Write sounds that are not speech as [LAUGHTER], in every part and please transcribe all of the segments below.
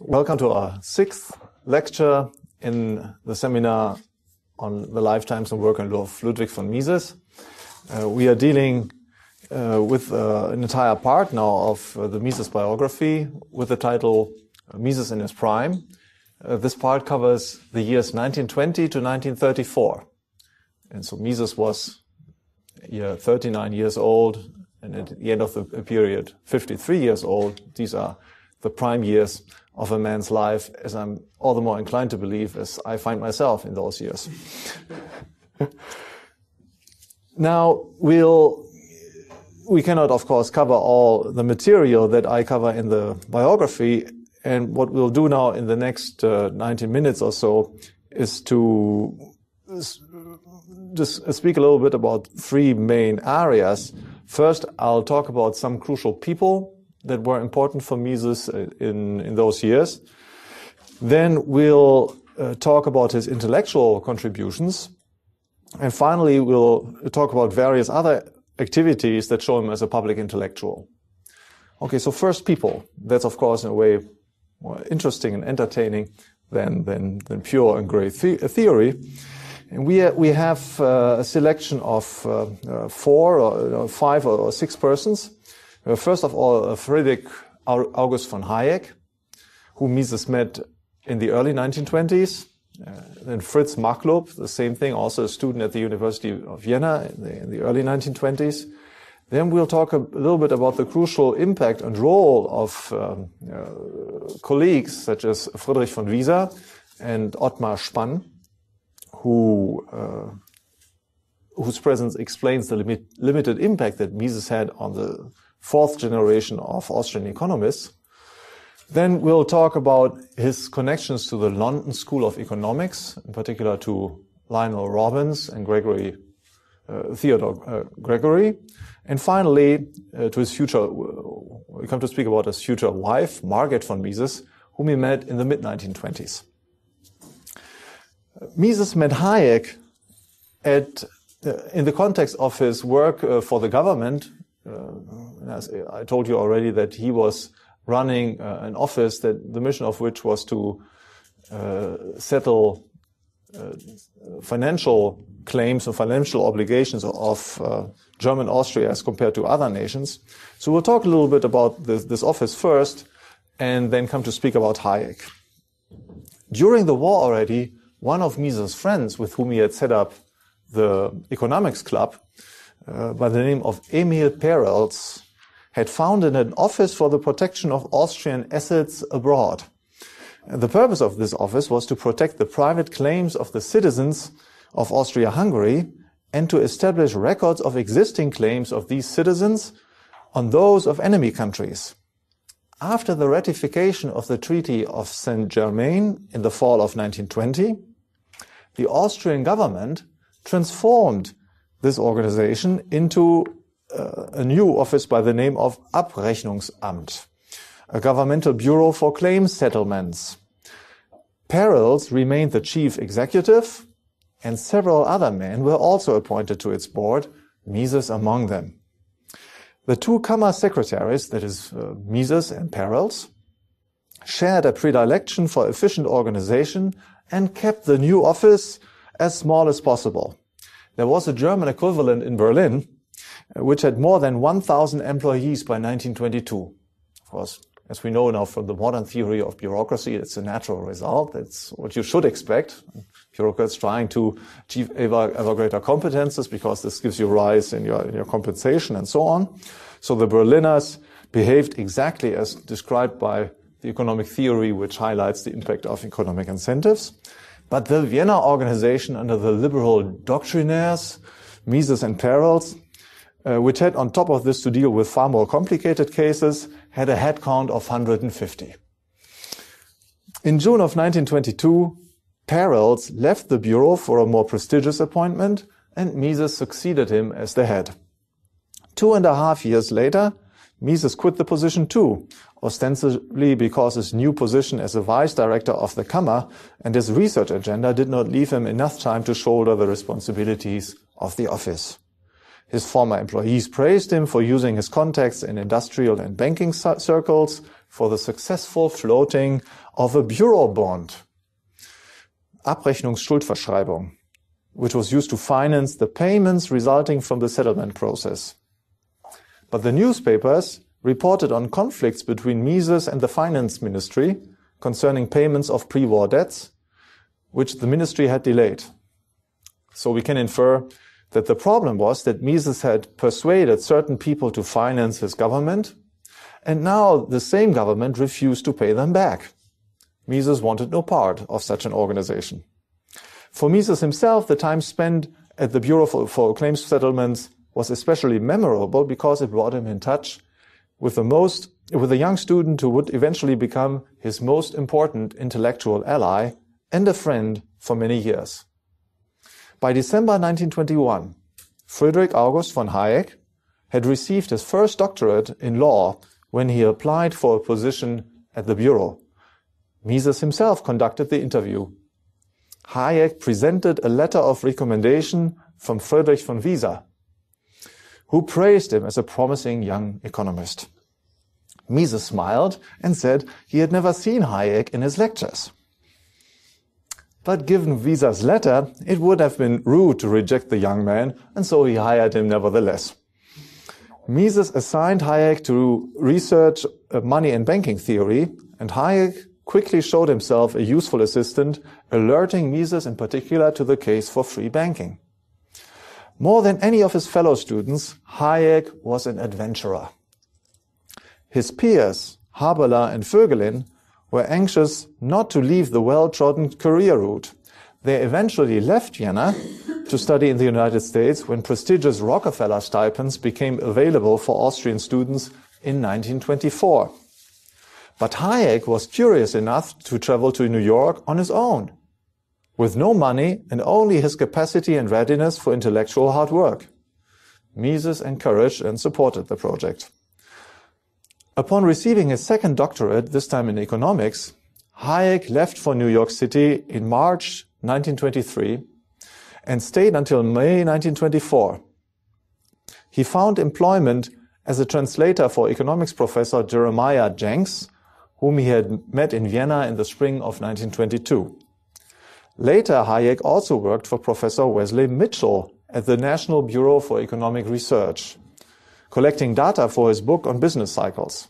Welcome to our sixth lecture in the seminar on the lifetimes and work of Ludwig von Mises. Uh, we are dealing uh, with uh, an entire part now of uh, the Mises biography with the title uh, Mises in his Prime. Uh, this part covers the years 1920 to 1934. And so Mises was year 39 years old, and at the end of the period, 53 years old. These are the prime years of a man's life, as I'm all the more inclined to believe as I find myself in those years. [LAUGHS] now, we'll, we cannot, of course, cover all the material that I cover in the biography. And what we'll do now in the next uh, 90 minutes or so is to just speak a little bit about three main areas. First, I'll talk about some crucial people that were important for Mises uh, in, in those years. Then we'll uh, talk about his intellectual contributions. And finally, we'll talk about various other activities that show him as a public intellectual. Okay, so first people. That's of course in a way more interesting and entertaining than, than, than pure and gray the theory. And we, we have uh, a selection of uh, uh, four or five or six persons uh, first of all, uh, Friedrich August von Hayek, who Mises met in the early 1920s. Uh, then Fritz Machlup, the same thing, also a student at the University of Vienna in the, in the early 1920s. Then we'll talk a little bit about the crucial impact and role of um, uh, colleagues such as Friedrich von Wieser and Ottmar Spann, who uh, whose presence explains the limit, limited impact that Mises had on the fourth generation of Austrian economists. Then we'll talk about his connections to the London School of Economics, in particular to Lionel Robbins and Gregory, uh, Theodore uh, Gregory. And finally, uh, to his future, we come to speak about his future wife, Margaret von Mises, whom he met in the mid-1920s. Mises met Hayek at, uh, in the context of his work uh, for the government uh, as I told you already that he was running uh, an office that the mission of which was to uh, settle financial claims and financial obligations of uh, German Austria as compared to other nations. So we'll talk a little bit about this, this, office first and then come to speak about Hayek. During the war already, one of Mises' friends with whom he had set up the economics club uh, by the name of Emil Perels had founded an office for the protection of Austrian assets abroad. The purpose of this office was to protect the private claims of the citizens of Austria-Hungary and to establish records of existing claims of these citizens on those of enemy countries. After the ratification of the Treaty of Saint-Germain in the fall of 1920, the Austrian government transformed this organization into uh, a new office by the name of Abrechnungsamt, a governmental bureau for claims settlements. Perels remained the chief executive, and several other men were also appointed to its board, Mises among them. The two Kammer secretaries, that is, uh, Mises and Perels, shared a predilection for efficient organization and kept the new office as small as possible. There was a German equivalent in Berlin, uh, which had more than 1,000 employees by 1922. Of course, as we know now from the modern theory of bureaucracy, it's a natural result. It's what you should expect. Bureaucrats trying to achieve ever, ever greater competences because this gives you rise in your, in your compensation and so on. So the Berliners behaved exactly as described by the economic theory, which highlights the impact of economic incentives. But the Vienna organization under the liberal doctrinaires, Mises and Perels, uh, which had on top of this to deal with far more complicated cases, had a headcount of 150. In June of 1922, Perels left the bureau for a more prestigious appointment and Mises succeeded him as the head. Two and a half years later, Mises quit the position too, ostensibly because his new position as a vice director of the Kammer and his research agenda did not leave him enough time to shoulder the responsibilities of the office. His former employees praised him for using his contacts in industrial and banking circles for the successful floating of a bureau bond, Abrechnungsschuldverschreibung, which was used to finance the payments resulting from the settlement process. But the newspapers reported on conflicts between Mises and the finance ministry concerning payments of pre-war debts, which the ministry had delayed. So we can infer that the problem was that Mises had persuaded certain people to finance his government, and now the same government refused to pay them back. Mises wanted no part of such an organization. For Mises himself, the time spent at the Bureau for, for Claims Settlements was especially memorable because it brought him in touch with the most, with a young student who would eventually become his most important intellectual ally and a friend for many years. By December 1921, Friedrich August von Hayek had received his first doctorate in law when he applied for a position at the Bureau. Mises himself conducted the interview. Hayek presented a letter of recommendation from Friedrich von Wieser, who praised him as a promising young economist. Mises smiled and said he had never seen Hayek in his lectures. But given Wieser's letter, it would have been rude to reject the young man, and so he hired him nevertheless. Mises assigned Hayek to research uh, money and banking theory, and Hayek quickly showed himself a useful assistant, alerting Mises in particular to the case for free banking. More than any of his fellow students, Hayek was an adventurer. His peers, Haberler and Voegelin, were anxious not to leave the well-trodden career route. They eventually left Vienna to study in the United States when prestigious Rockefeller stipends became available for Austrian students in 1924. But Hayek was curious enough to travel to New York on his own, with no money and only his capacity and readiness for intellectual hard work. Mises encouraged and supported the project. Upon receiving his second doctorate, this time in economics, Hayek left for New York City in March 1923 and stayed until May 1924. He found employment as a translator for economics professor Jeremiah Jenks, whom he had met in Vienna in the spring of 1922. Later, Hayek also worked for Professor Wesley Mitchell at the National Bureau for Economic Research collecting data for his book on business cycles.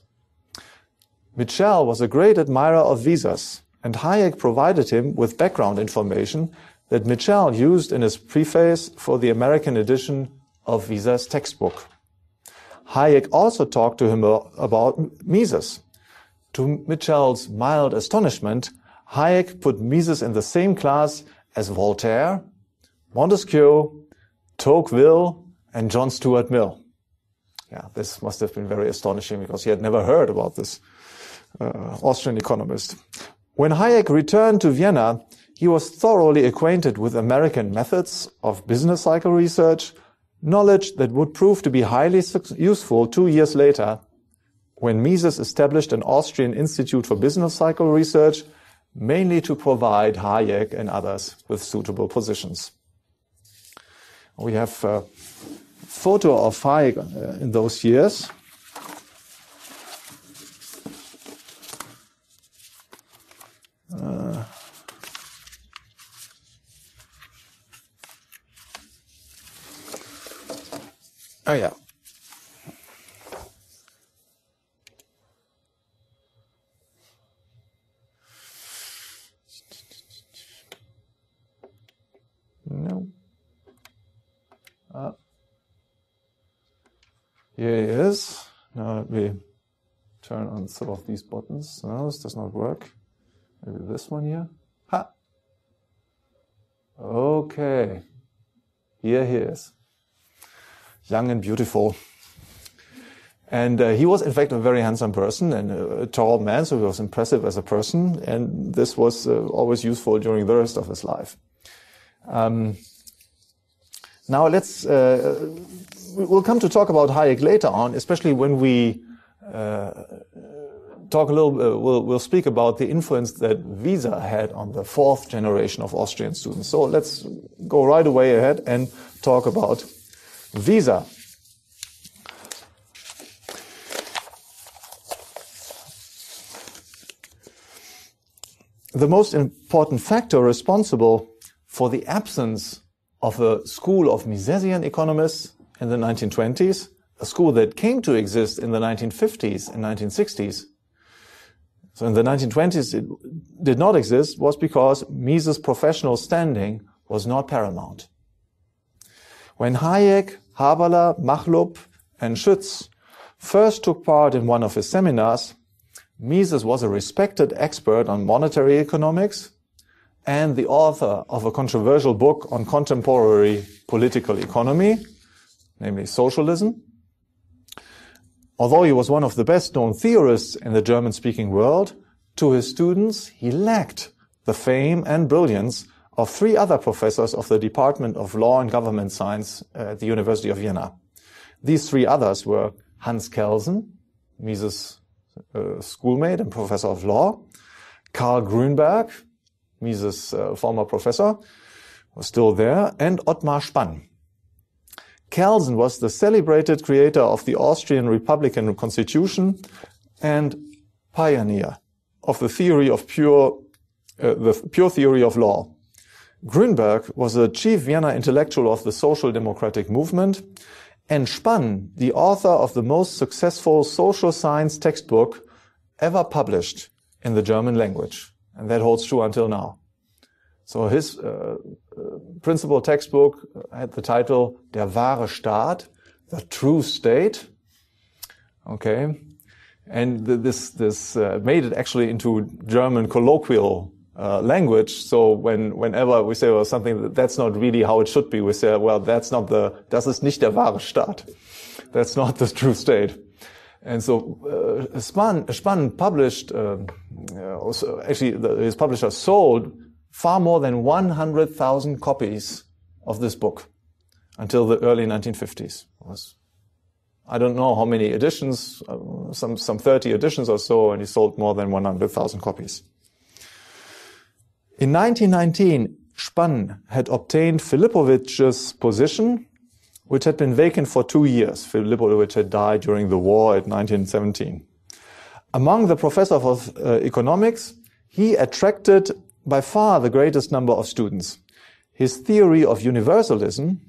Mitchell was a great admirer of Wieser's, and Hayek provided him with background information that Mitchell used in his preface for the American edition of Wieser's textbook. Hayek also talked to him about Mises. To Mitchell's mild astonishment, Hayek put Mises in the same class as Voltaire, Montesquieu, Tocqueville, and John Stuart Mill. Yeah, this must have been very astonishing because he had never heard about this uh, Austrian economist. When Hayek returned to Vienna, he was thoroughly acquainted with American methods of business cycle research, knowledge that would prove to be highly useful two years later when Mises established an Austrian Institute for Business Cycle Research, mainly to provide Hayek and others with suitable positions. We have uh, photo of Hayek uh, in those years. Uh, oh yeah. No. Uh, here he is. Now let me turn on some of these buttons. No, this does not work. Maybe this one here. Ha! Okay. Here he is. Young and beautiful. And uh, he was, in fact, a very handsome person and a tall man, so he was impressive as a person. And this was uh, always useful during the rest of his life. Um, now let's uh, we'll come to talk about Hayek later on, especially when we uh, talk a little. Uh, we'll, we'll speak about the influence that Wieser had on the fourth generation of Austrian students. So let's go right away ahead and talk about Wieser. the most important factor responsible for the absence of a school of Misesian economists in the 1920s, a school that came to exist in the 1950s and 1960s. So in the 1920s, it did not exist was because Mises' professional standing was not paramount. When Hayek, Haberler, Machlup, and Schütz first took part in one of his seminars, Mises was a respected expert on monetary economics and the author of a controversial book on contemporary political economy, namely socialism. Although he was one of the best known theorists in the German speaking world, to his students he lacked the fame and brilliance of three other professors of the Department of Law and Government Science at the University of Vienna. These three others were Hans Kelsen, Mises' uh, schoolmate and professor of law, Karl Grünberg, Mises' uh, former professor, was still there, and Ottmar Spann. Kelsen was the celebrated creator of the Austrian Republican Constitution and pioneer of the theory of pure, uh, the pure theory of law. Grünberg was the chief Vienna intellectual of the social democratic movement and Spann, the author of the most successful social science textbook ever published in the German language. And that holds true until now. So his uh, uh, principal textbook had the title Der wahre Staat, the true state. Okay. And this, this uh, made it actually into German colloquial uh, language. So when, whenever we say well, something that's not really how it should be, we say, well, that's not the, das ist nicht der wahre Staat. That's not the true state. And so uh, Spann, Spann published, uh, also, actually the, his publisher sold far more than 100,000 copies of this book until the early 1950s. Was, I don't know how many editions, uh, some, some 30 editions or so, and he sold more than 100,000 copies. In 1919, Spann had obtained Philippovich's position, which had been vacant for two years. Philippovich had died during the war in 1917. Among the professors of uh, economics, he attracted by far the greatest number of students. His theory of universalism,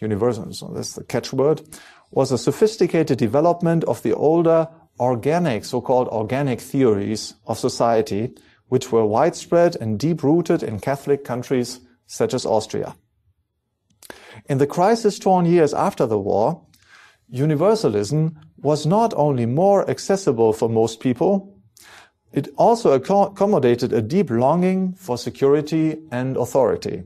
universalism, that's the catchword, was a sophisticated development of the older organic, so-called organic theories of society, which were widespread and deep-rooted in Catholic countries such as Austria. In the crisis-torn years after the war, universalism was not only more accessible for most people, it also accommodated a deep longing for security and authority.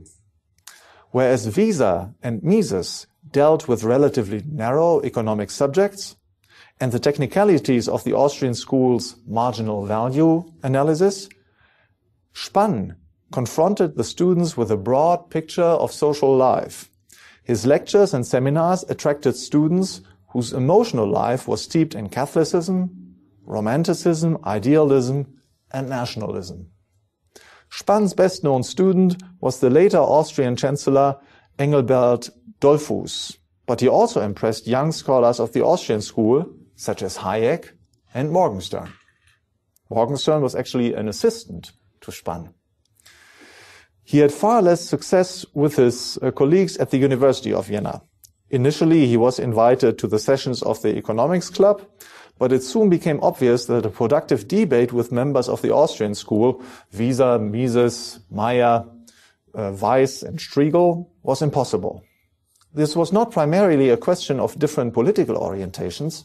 Whereas Wieser and Mises dealt with relatively narrow economic subjects and the technicalities of the Austrian school's marginal value analysis, Spann confronted the students with a broad picture of social life. His lectures and seminars attracted students whose emotional life was steeped in Catholicism, Romanticism, idealism, and nationalism. Spann's best known student was the later Austrian Chancellor Engelbert Dollfuss, but he also impressed young scholars of the Austrian school, such as Hayek and Morgenstern. Morgenstern was actually an assistant to Spann. He had far less success with his uh, colleagues at the University of Vienna. Initially, he was invited to the sessions of the Economics Club, but it soon became obvious that a productive debate with members of the Austrian school, Wieser, Mises, Meyer, uh, Weiss, and Strigl, was impossible. This was not primarily a question of different political orientations.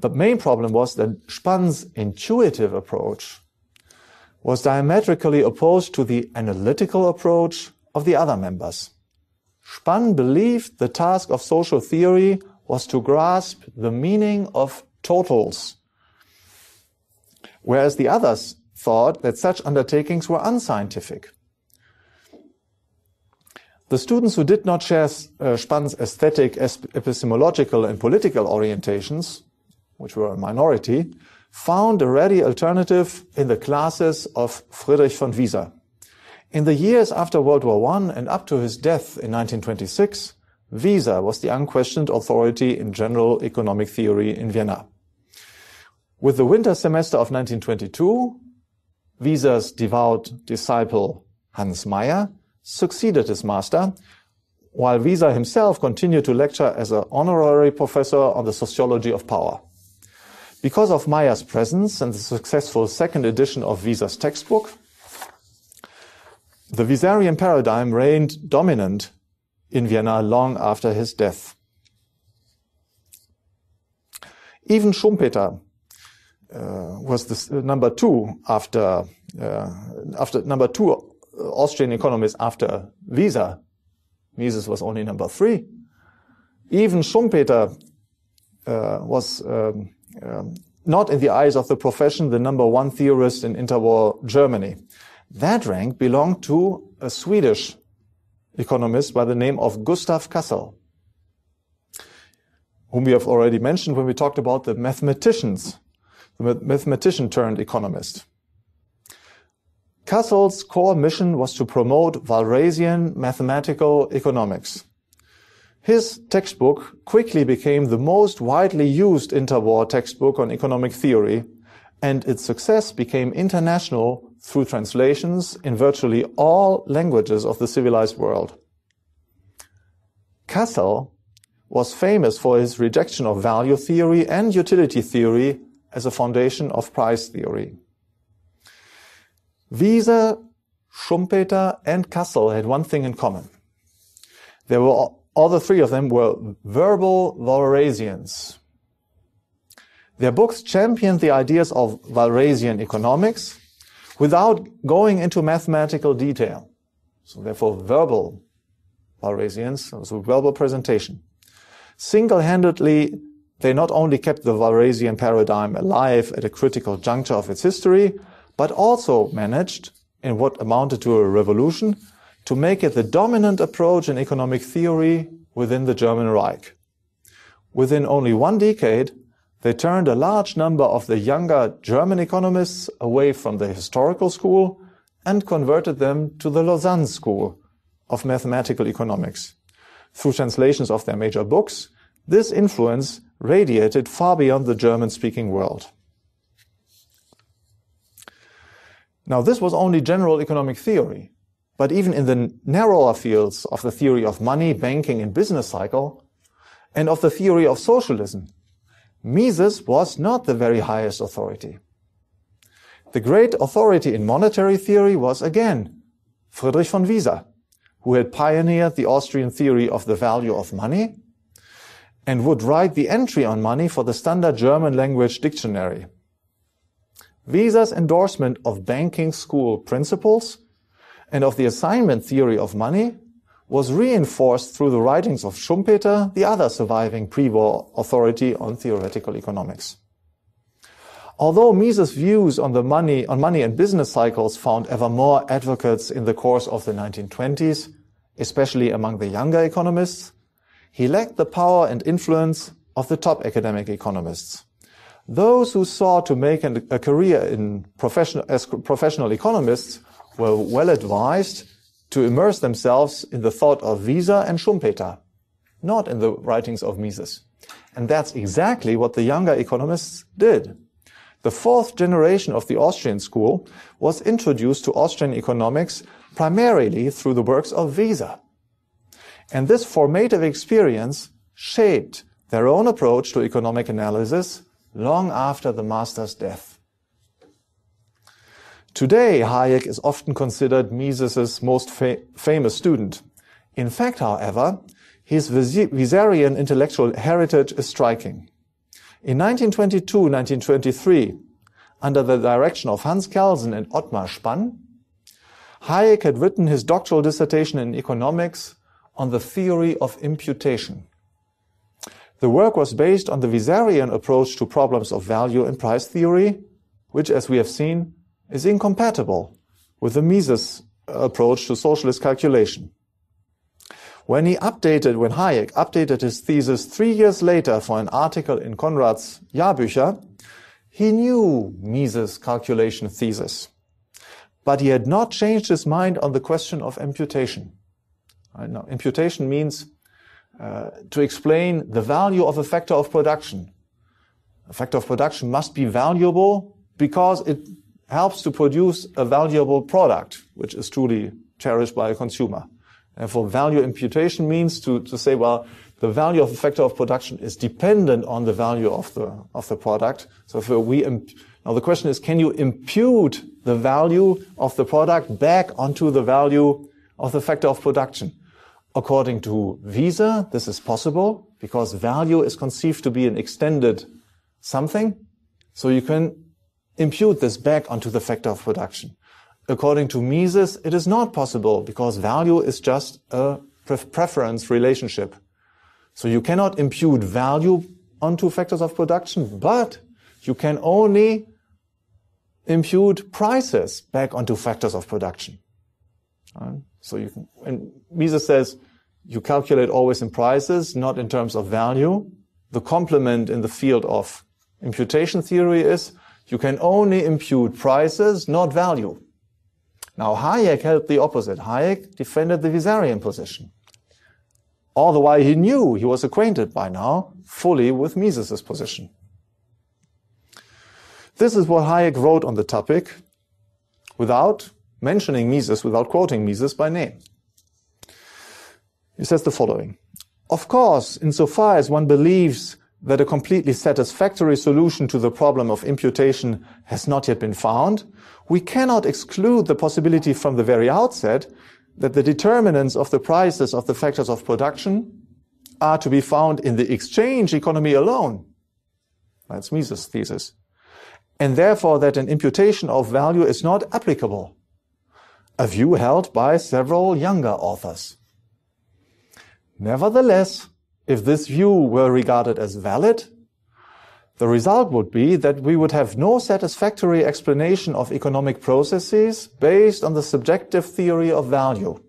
The main problem was that Spann's intuitive approach was diametrically opposed to the analytical approach of the other members. Spann believed the task of social theory was to grasp the meaning of totals, whereas the others thought that such undertakings were unscientific. The students who did not share uh, Spann's aesthetic, epistemological, and political orientations, which were a minority, found a ready alternative in the classes of Friedrich von Wieser. In the years after World War I and up to his death in 1926, Wieser was the unquestioned authority in general economic theory in Vienna. With the winter semester of 1922, Wieser's devout disciple Hans Meyer succeeded his master, while Wieser himself continued to lecture as an honorary professor on the sociology of power. Because of Meyer's presence and the successful second edition of Wieser's textbook, the Wieserian paradigm reigned dominant in Vienna long after his death. Even Schumpeter uh, was the uh, number two after uh, after number two Austrian economist after Wieser. Mises was only number three. Even Schumpeter uh, was um, um, not in the eyes of the profession the number one theorist in interwar Germany. That rank belonged to a Swedish economist by the name of Gustav Cassel, whom we have already mentioned when we talked about the mathematicians the mathematician turned economist. Cassel's core mission was to promote Walrasian mathematical economics. His textbook quickly became the most widely used interwar textbook on economic theory, and its success became international through translations in virtually all languages of the civilized world. Cassel was famous for his rejection of value theory and utility theory as a foundation of price theory. Wieser, Schumpeter, and Cassel had one thing in common. They were all the three of them were verbal Walrasians. Their books championed the ideas of Walrasian economics without going into mathematical detail. So therefore verbal Walrasians, so verbal presentation. Single-handedly they not only kept the Walrasian paradigm alive at a critical juncture of its history, but also managed, in what amounted to a revolution, to make it the dominant approach in economic theory within the German Reich. Within only one decade, they turned a large number of the younger German economists away from the historical school and converted them to the Lausanne School of Mathematical Economics. Through translations of their major books, this influence radiated far beyond the German-speaking world. Now, this was only general economic theory, but even in the narrower fields of the theory of money, banking, and business cycle, and of the theory of socialism, Mises was not the very highest authority. The great authority in monetary theory was again Friedrich von Wieser, who had pioneered the Austrian theory of the value of money and would write the entry on money for the standard German language dictionary. Wieser's endorsement of banking school principles and of the assignment theory of money was reinforced through the writings of Schumpeter, the other surviving pre-war authority on theoretical economics. Although Mises' views on the money, on money and business cycles found ever more advocates in the course of the 1920s, especially among the younger economists, he lacked the power and influence of the top academic economists. Those who sought to make a career in professional, as professional economists were well advised to immerse themselves in the thought of Wieser and Schumpeter, not in the writings of Mises. And that's exactly what the younger economists did. The fourth generation of the Austrian school was introduced to Austrian economics primarily through the works of Wieser. And this formative experience shaped their own approach to economic analysis long after the master's death. Today, Hayek is often considered Mises's most fa famous student. In fact, however, his Wieserian intellectual heritage is striking. In 1922-1923, under the direction of Hans Kelsen and Ottmar Spann, Hayek had written his doctoral dissertation in economics on the theory of imputation. The work was based on the Wieserian approach to problems of value and price theory, which, as we have seen, is incompatible with the Mises approach to socialist calculation. When he updated, when Hayek updated his thesis three years later for an article in Conrad's Jahrbücher, he knew Mises' calculation thesis. But he had not changed his mind on the question of imputation. Now, imputation means uh, to explain the value of a factor of production. A factor of production must be valuable because it helps to produce a valuable product, which is truly cherished by a consumer. And for value imputation means to, to say, well, the value of a factor of production is dependent on the value of the, of the product. So if we, now the question is, can you impute the value of the product back onto the value of the factor of production? According to Wieser, this is possible because value is conceived to be an extended something. So you can impute this back onto the factor of production. According to Mises, it is not possible because value is just a preference relationship. So you cannot impute value onto factors of production, but you can only impute prices back onto factors of production. Right? So you can, and Mises says you calculate always in prices, not in terms of value. The complement in the field of imputation theory is you can only impute prices, not value. Now Hayek held the opposite. Hayek defended the Wieserian position. All the while he knew, he was acquainted by now, fully with Mises' position. This is what Hayek wrote on the topic without mentioning Mises, without quoting Mises by name. He says the following. Of course, insofar as one believes that a completely satisfactory solution to the problem of imputation has not yet been found, we cannot exclude the possibility from the very outset that the determinants of the prices of the factors of production are to be found in the exchange economy alone. That's Mises' thesis. And therefore that an imputation of value is not applicable. A view held by several younger authors. Nevertheless, if this view were regarded as valid, the result would be that we would have no satisfactory explanation of economic processes based on the subjective theory of value.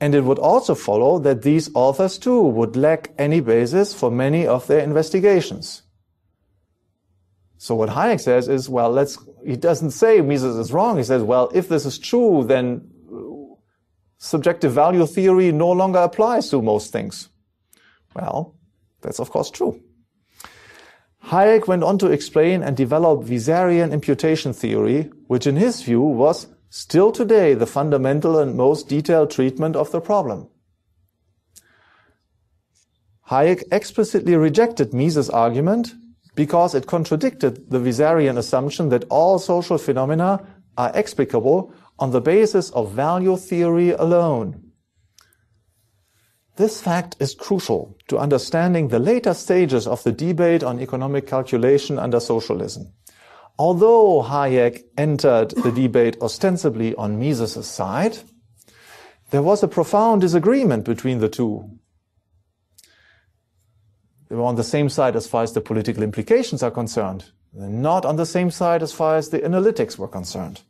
And it would also follow that these authors too would lack any basis for many of their investigations. So what Hayek says is, well, let's, he doesn't say Mises is wrong. He says, well, if this is true, then subjective value theory no longer applies to most things. Well, that's of course true. Hayek went on to explain and develop Wieserian imputation theory, which in his view was still today the fundamental and most detailed treatment of the problem. Hayek explicitly rejected Mises' argument because it contradicted the Wieserian assumption that all social phenomena are explicable on the basis of value theory alone. This fact is crucial to understanding the later stages of the debate on economic calculation under socialism. Although Hayek entered the debate ostensibly on Mises' side, there was a profound disagreement between the two. They were on the same side as far as the political implications are concerned, not on the same side as far as the analytics were concerned.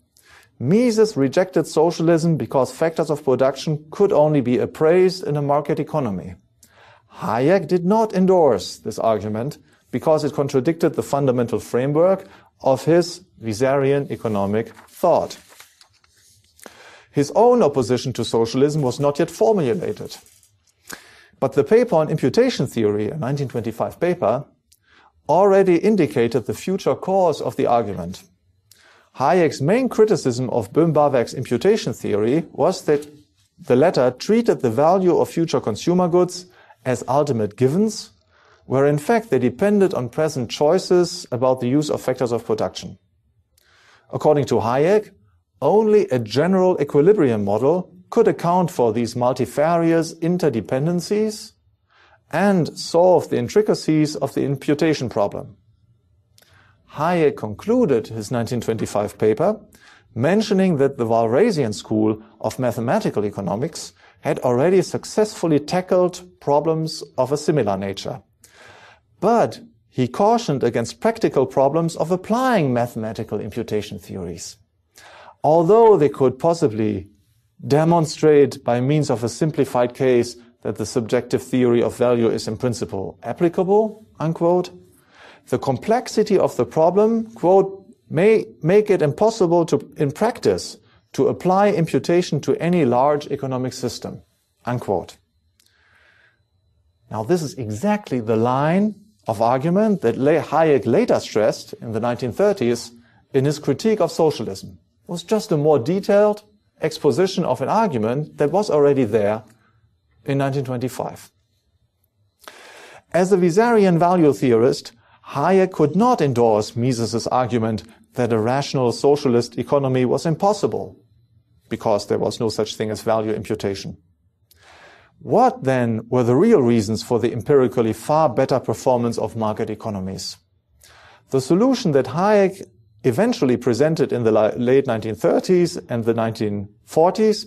Mises rejected socialism because factors of production could only be appraised in a market economy. Hayek did not endorse this argument because it contradicted the fundamental framework of his Wieserian economic thought. His own opposition to socialism was not yet formulated. But the paper on imputation theory, a 1925 paper, already indicated the future course of the argument. Hayek's main criticism of Böhm-Bawerk's imputation theory was that the latter treated the value of future consumer goods as ultimate givens, where in fact they depended on present choices about the use of factors of production. According to Hayek, only a general equilibrium model could account for these multifarious interdependencies and solve the intricacies of the imputation problem. Hayek concluded his 1925 paper mentioning that the Walrasian school of mathematical economics had already successfully tackled problems of a similar nature. But he cautioned against practical problems of applying mathematical imputation theories. Although they could possibly demonstrate by means of a simplified case that the subjective theory of value is in principle applicable, unquote, the complexity of the problem, quote, may make it impossible to, in practice, to apply imputation to any large economic system, unquote. Now, this is exactly the line of argument that Hayek later stressed in the 1930s in his critique of socialism It was just a more detailed exposition of an argument that was already there in 1925. As a Wieserian value theorist, Hayek could not endorse Mises's argument that a rational socialist economy was impossible because there was no such thing as value imputation. What then were the real reasons for the empirically far better performance of market economies? The solution that Hayek eventually presented in the late 1930s and the 1940s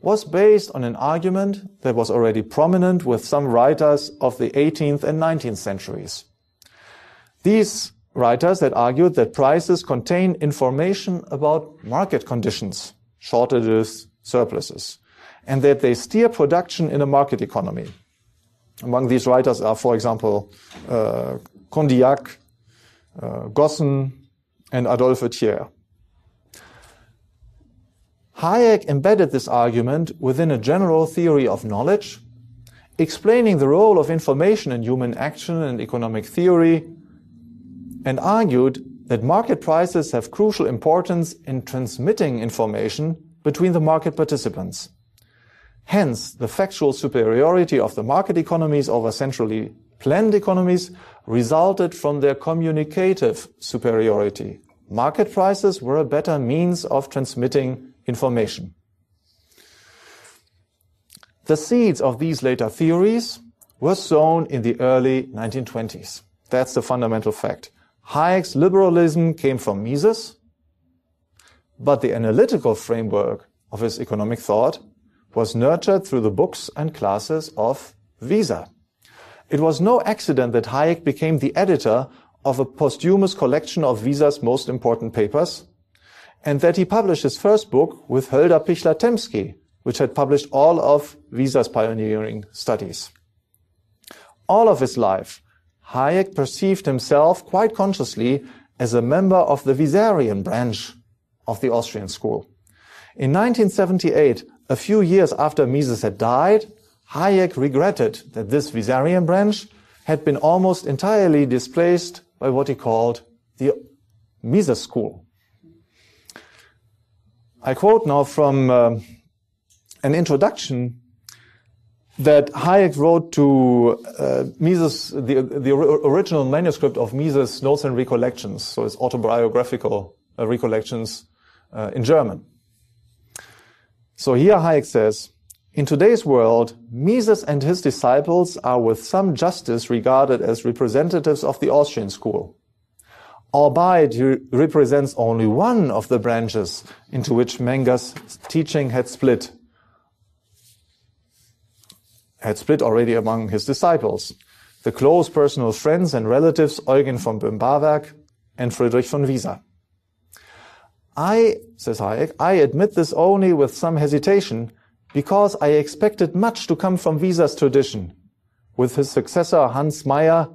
was based on an argument that was already prominent with some writers of the 18th and 19th centuries. These writers had argued that prices contain information about market conditions, shortages, surpluses, and that they steer production in a market economy. Among these writers are, for example, uh, Condillac, uh, Gossen, and Adolphe Thiers. Hayek embedded this argument within a general theory of knowledge, explaining the role of information in human action and economic theory and argued that market prices have crucial importance in transmitting information between the market participants. Hence, the factual superiority of the market economies over centrally planned economies resulted from their communicative superiority. Market prices were a better means of transmitting information. The seeds of these later theories were sown in the early 1920s. That's the fundamental fact. Hayek's liberalism came from Mises, but the analytical framework of his economic thought was nurtured through the books and classes of Wieser. It was no accident that Hayek became the editor of a posthumous collection of Wieser's most important papers, and that he published his first book with Hölder Pichler-Tempsky, which had published all of Wieser's pioneering studies. All of his life, Hayek perceived himself quite consciously as a member of the Wieserian branch of the Austrian school. In 1978, a few years after Mises had died, Hayek regretted that this Wieserian branch had been almost entirely displaced by what he called the Mises school. I quote now from uh, an introduction that Hayek wrote to uh, Mises, the, the original manuscript of Mises' Notes and Recollections, so his autobiographical uh, recollections uh, in German. So here Hayek says, in today's world, Mises and his disciples are with some justice regarded as representatives of the Austrian school. Albeit he represents only one of the branches into which Menger's teaching had split had split already among his disciples, the close personal friends and relatives Eugen von Böhm-Bawerk and Friedrich von Wieser. I, says Hayek, I admit this only with some hesitation because I expected much to come from Wieser's tradition, with his successor Hans Meyer,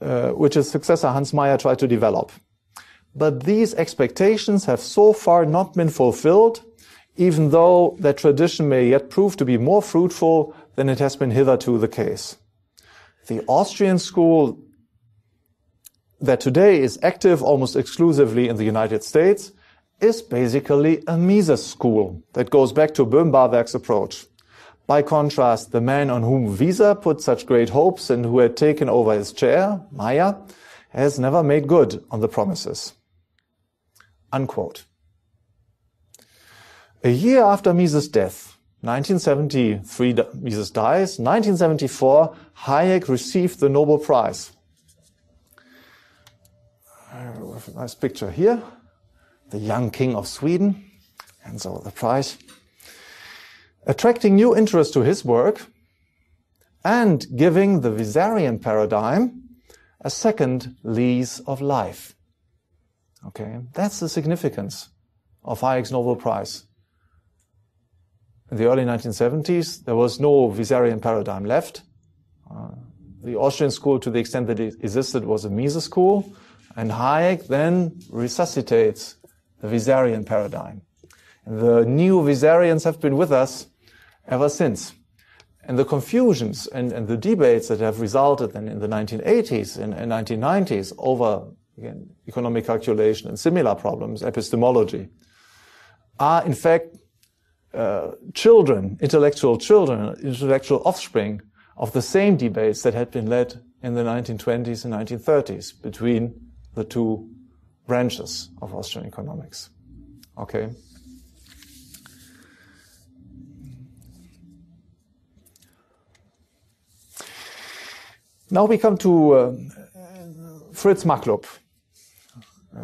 uh, which his successor Hans Meyer tried to develop. But these expectations have so far not been fulfilled, even though that tradition may yet prove to be more fruitful than it has been hitherto the case. The Austrian school that today is active almost exclusively in the United States is basically a Mises school that goes back to Böhm-Bawerk's approach. By contrast, the man on whom Wieser put such great hopes and who had taken over his chair, Meyer, has never made good on the promises. Unquote. A year after Mises' death, 1973, Mises dies. 1974, Hayek received the Nobel Prize. nice picture here. The young king of Sweden. And so the prize. Attracting new interest to his work and giving the Wieserian paradigm a second lease of life. Okay, that's the significance of Hayek's Nobel Prize in the early 1970s, there was no Wieserian paradigm left. Uh, the Austrian school, to the extent that it existed, was a Mises school, and Hayek then resuscitates the Wieserian paradigm. And the new Wieserians have been with us ever since. And the confusions and, and the debates that have resulted in, in the 1980s and, and 1990s over again, economic calculation, and similar problems, epistemology, are in fact uh, children, intellectual children, intellectual offspring of the same debates that had been led in the 1920s and 1930s between the two branches of Austrian economics. Okay. Now we come to uh, Fritz Machlup, uh,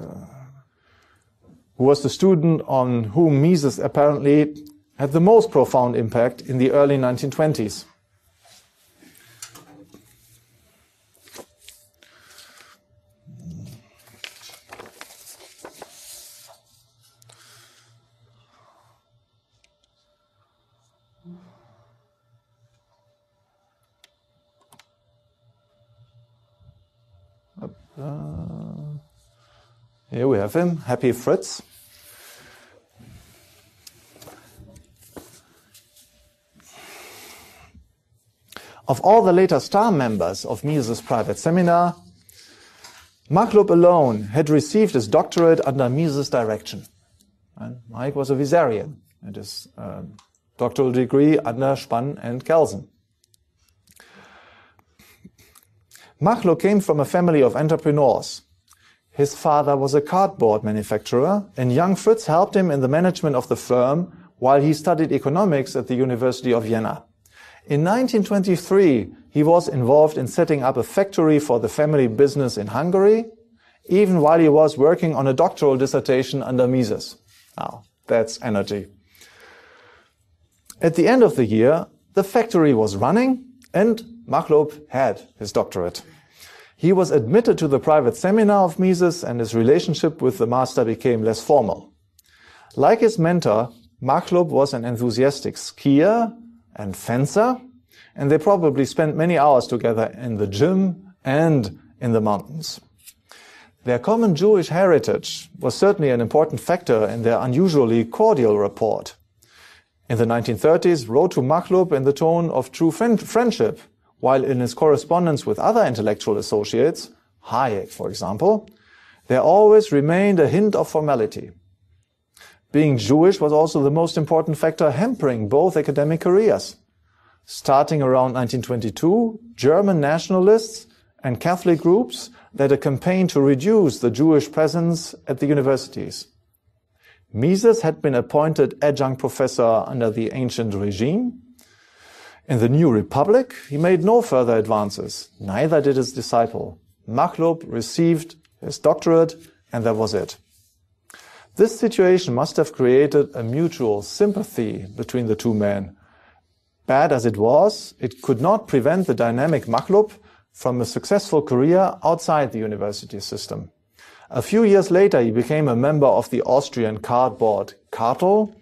who was the student on whom Mises apparently had the most profound impact in the early 1920s. Uh, here we have him, Happy Fritz. Of all the later star members of Mises' private seminar, Machlup alone had received his doctorate under Mises' direction. And Mike was a Wieserian, and his uh, doctoral degree under Spann and Kelsen. Machlup came from a family of entrepreneurs. His father was a cardboard manufacturer, and young Fritz helped him in the management of the firm while he studied economics at the University of Vienna. In 1923, he was involved in setting up a factory for the family business in Hungary, even while he was working on a doctoral dissertation under Mises. Now, that's energy. At the end of the year, the factory was running and Machlup had his doctorate. He was admitted to the private seminar of Mises and his relationship with the master became less formal. Like his mentor, Machlup was an enthusiastic skier and fencer, and they probably spent many hours together in the gym and in the mountains. Their common Jewish heritage was certainly an important factor in their unusually cordial rapport. In the 1930s, wrote to Machlup in the tone of true friend friendship while in his correspondence with other intellectual associates, Hayek, for example, there always remained a hint of formality. Being Jewish was also the most important factor hampering both academic careers. Starting around 1922, German nationalists and Catholic groups led a campaign to reduce the Jewish presence at the universities. Mises had been appointed adjunct professor under the ancient regime, in the New Republic, he made no further advances. Neither did his disciple. Machlup received his doctorate, and that was it. This situation must have created a mutual sympathy between the two men. Bad as it was, it could not prevent the dynamic Machlup from a successful career outside the university system. A few years later, he became a member of the Austrian cardboard Cartel,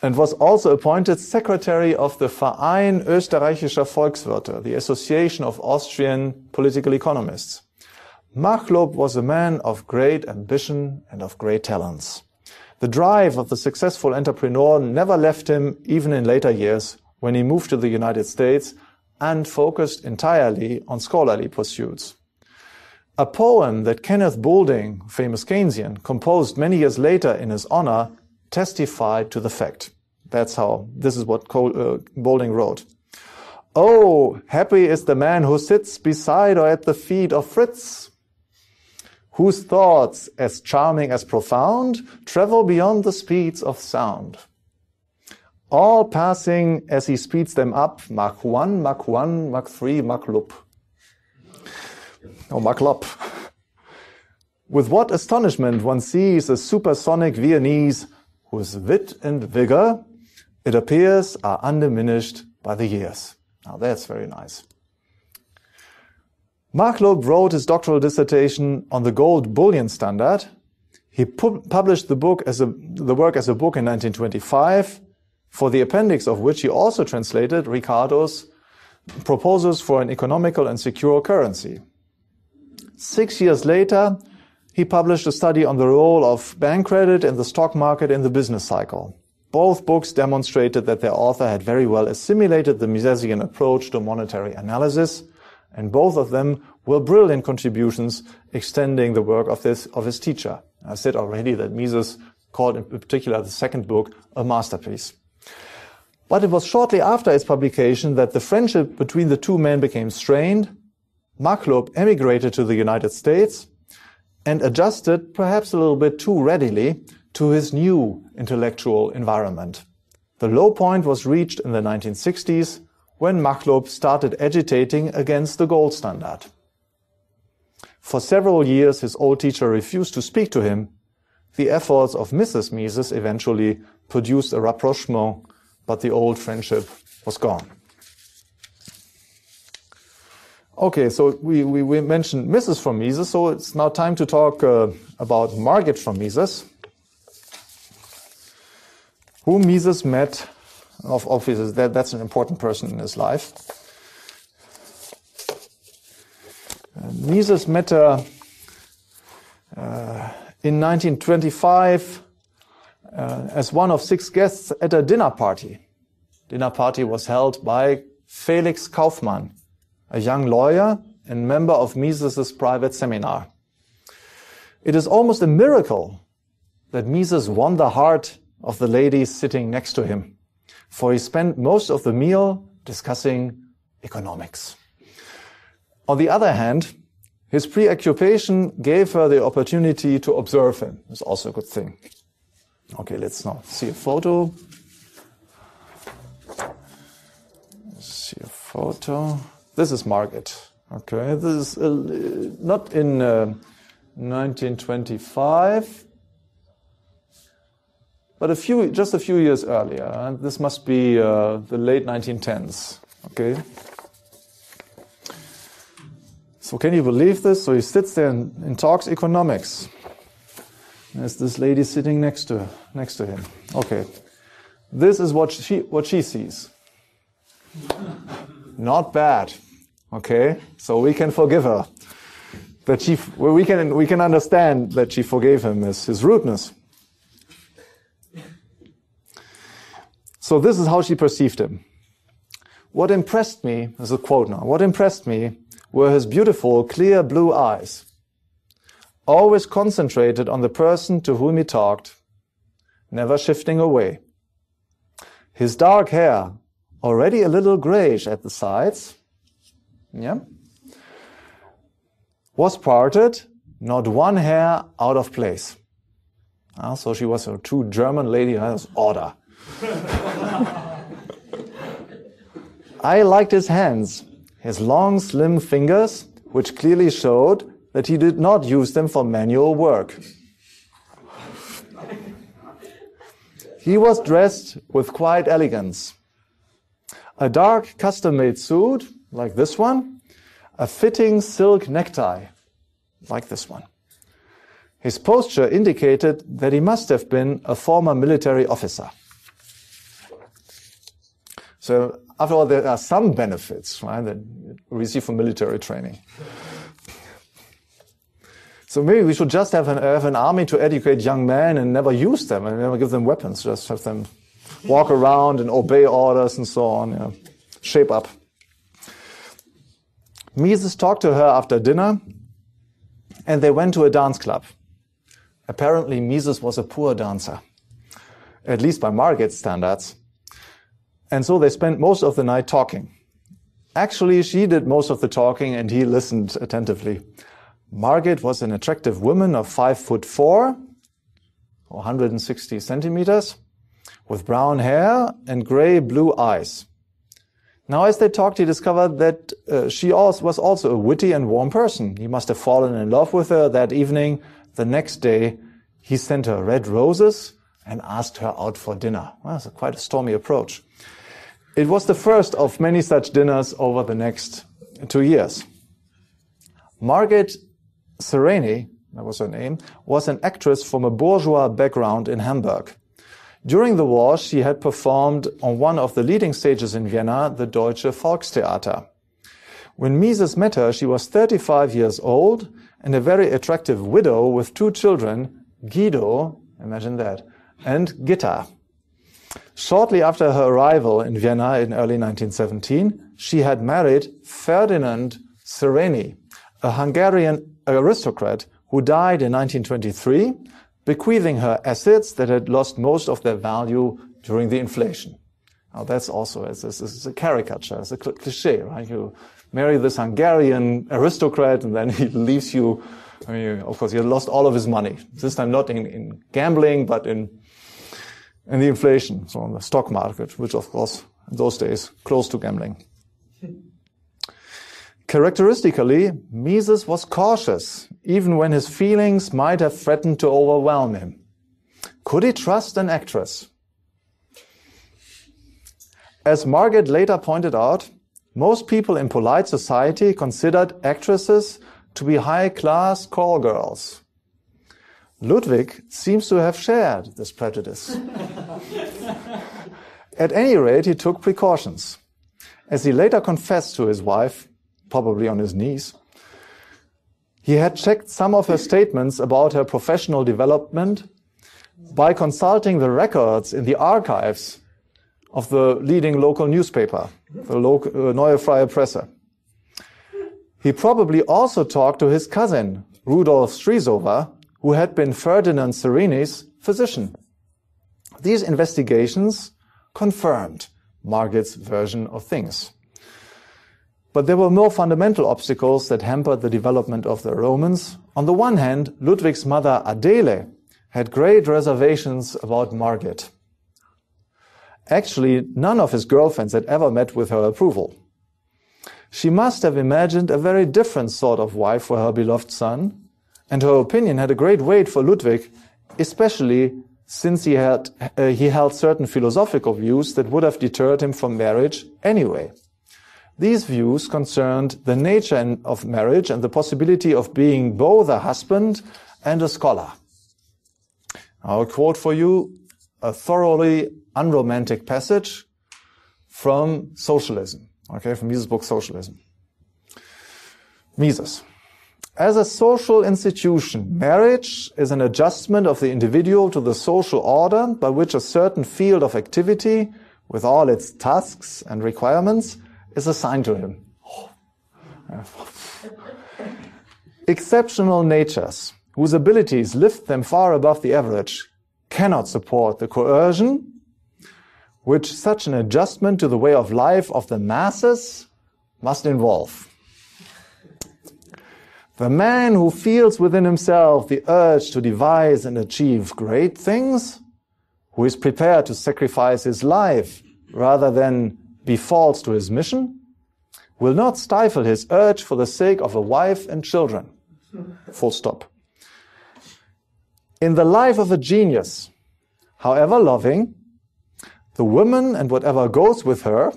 and was also appointed secretary of the Verein Österreichischer Volkswirte, the Association of Austrian Political Economists. Machlup was a man of great ambition and of great talents. The drive of the successful entrepreneur never left him even in later years when he moved to the United States and focused entirely on scholarly pursuits. A poem that Kenneth Boulding, famous Keynesian, composed many years later in his honor testified to the fact. That's how, this is what Cole, uh, Boulding wrote. Oh, happy is the man who sits beside or at the feet of Fritz, whose thoughts, as charming as profound, travel beyond the speeds of sound. All passing as he speeds them up, Mach 1, Mach 1, Mach 3, Mach Lup. Oh, Mach Lup. With what astonishment one sees a supersonic Viennese whose wit and vigor it appears, are undiminished by the years. Now that's very nice. Machlup wrote his doctoral dissertation on the gold bullion standard. He pu published the book as a, the work as a book in 1925, for the appendix of which he also translated Ricardo's proposals for an economical and secure currency. Six years later, he published a study on the role of bank credit in the stock market in the business cycle. Both books demonstrated that their author had very well assimilated the Misesian approach to monetary analysis And both of them were brilliant contributions extending the work of this, of his teacher. I said already that Mises called in particular the second book a masterpiece. But it was shortly after its publication that the friendship between the two men became strained. Machlup emigrated to the United States and adjusted perhaps a little bit too readily to his new intellectual environment. The low point was reached in the 1960s when Machlup started agitating against the gold standard. For several years, his old teacher refused to speak to him. The efforts of Mrs. Mises eventually produced a rapprochement, but the old friendship was gone. Okay, so we, we, we mentioned Mrs. von Mises, so it's now time to talk uh, about Margit von Mises, whom Mises met. Of obviously, that, that's an important person in his life. Mises met her uh, in 1925 uh, as one of six guests at a dinner party. Dinner party was held by Felix Kaufmann, a young lawyer and member of Mises's private seminar. It is almost a miracle that Mises won the heart of the lady sitting next to him, for he spent most of the meal discussing economics. On the other hand, his preoccupation gave her the opportunity to observe him. It's also a good thing. Okay, let's now see a photo. see a photo. This is Margit. Okay, this is uh, not in uh, 1925, but a few, just a few years earlier. And this must be uh, the late 1910s. Okay. So can you believe this? So he sits there and, and talks economics. There's this lady sitting next to next to him. Okay, this is what she what she sees. Not bad. Okay, so we can forgive her. That she we can we can understand that she forgave him his, his rudeness. So this is how she perceived him. What impressed me, as a quote now, what impressed me were his beautiful, clear blue eyes, always concentrated on the person to whom he talked, never shifting away. His dark hair, already a little grayish at the sides, yeah, was parted, not one hair out of place. Ah, so she was a true German lady, has order. I liked his hands his long, slim fingers, which clearly showed that he did not use them for manual work. He was dressed with quiet elegance. A dark custom-made suit, like this one, a fitting silk necktie, like this one. His posture indicated that he must have been a former military officer. So after all, there are some benefits, right, that we receive from military training. So maybe we should just have an, have an army to educate young men and never use them and never give them weapons. Just have them walk [LAUGHS] around and obey orders and so on. Yeah. Shape up. Mises talked to her after dinner and they went to a dance club. Apparently, Mises was a poor dancer, at least by Margit's standards. And so they spent most of the night talking. Actually, she did most of the talking and he listened attentively. Margaret was an attractive woman of five foot four, 160 centimeters, with brown hair and gray blue eyes. Now, as they talked, he discovered that uh, she also was also a witty and warm person. He must have fallen in love with her that evening. The next day, he sent her red roses and asked her out for dinner. Well, that's quite a stormy approach. It was the first of many such dinners over the next two years. Margit Sereny, that was her name, was an actress from a bourgeois background in Hamburg. During the war, she had performed on one of the leading stages in Vienna, the Deutsche Volkstheater. When Mises met her, she was 35 years old and a very attractive widow with two children, Guido, imagine that, and Gitta. Shortly after her arrival in Vienna in early 1917, she had married Ferdinand Szerényi, a Hungarian aristocrat who died in 1923, bequeathing her assets that had lost most of their value during the inflation. Now that's also it's, it's, it's a caricature, it's a cliche, right? You marry this Hungarian aristocrat and then [LAUGHS] he leaves you. I mean, of course, he lost all of his money. This time not in, in gambling, but in in the inflation, so on the stock market, which of course in those days close to gambling. Characteristically, Mises was cautious, even when his feelings might have threatened to overwhelm him. Could he trust an actress? As Margaret later pointed out, most people in polite society considered actresses to be high-class call girls. Ludwig seems to have shared this prejudice. [LAUGHS] At any rate, he took precautions. As he later confessed to his wife, probably on his knees, he had checked some of her statements about her professional development by consulting the records in the archives of the leading local newspaper, the local, uh, Neue Freie Presse. He probably also talked to his cousin, Rudolf Strizova, who had been Ferdinand Szerényi's physician. These investigations confirmed Margaret's version of things. But there were more fundamental obstacles that hampered the development of the Romans. On the one hand, Ludwig's mother Adele had great reservations about Margaret. Actually, none of his girlfriends had ever met with her approval. She must have imagined a very different sort of wife for her beloved son, and her opinion had a great weight for Ludwig, especially since he had uh, he held certain philosophical views that would have deterred him from marriage anyway. These views concerned the nature of marriage and the possibility of being both a husband and a scholar. I'll quote for you a thoroughly unromantic passage from Socialism, okay, from Mises' book Socialism. Mises. As a social institution, marriage is an adjustment of the individual to the social order by which a certain field of activity, with all its tasks and requirements, is assigned to him. [LAUGHS] Exceptional natures, whose abilities lift them far above the average, cannot support the coercion which such an adjustment to the way of life of the masses must involve. The man who feels within himself the urge to devise and achieve great things, who is prepared to sacrifice his life rather than be false to his mission, will not stifle his urge for the sake of a wife and children. Full stop. In the life of a genius, however loving, the woman and whatever goes with her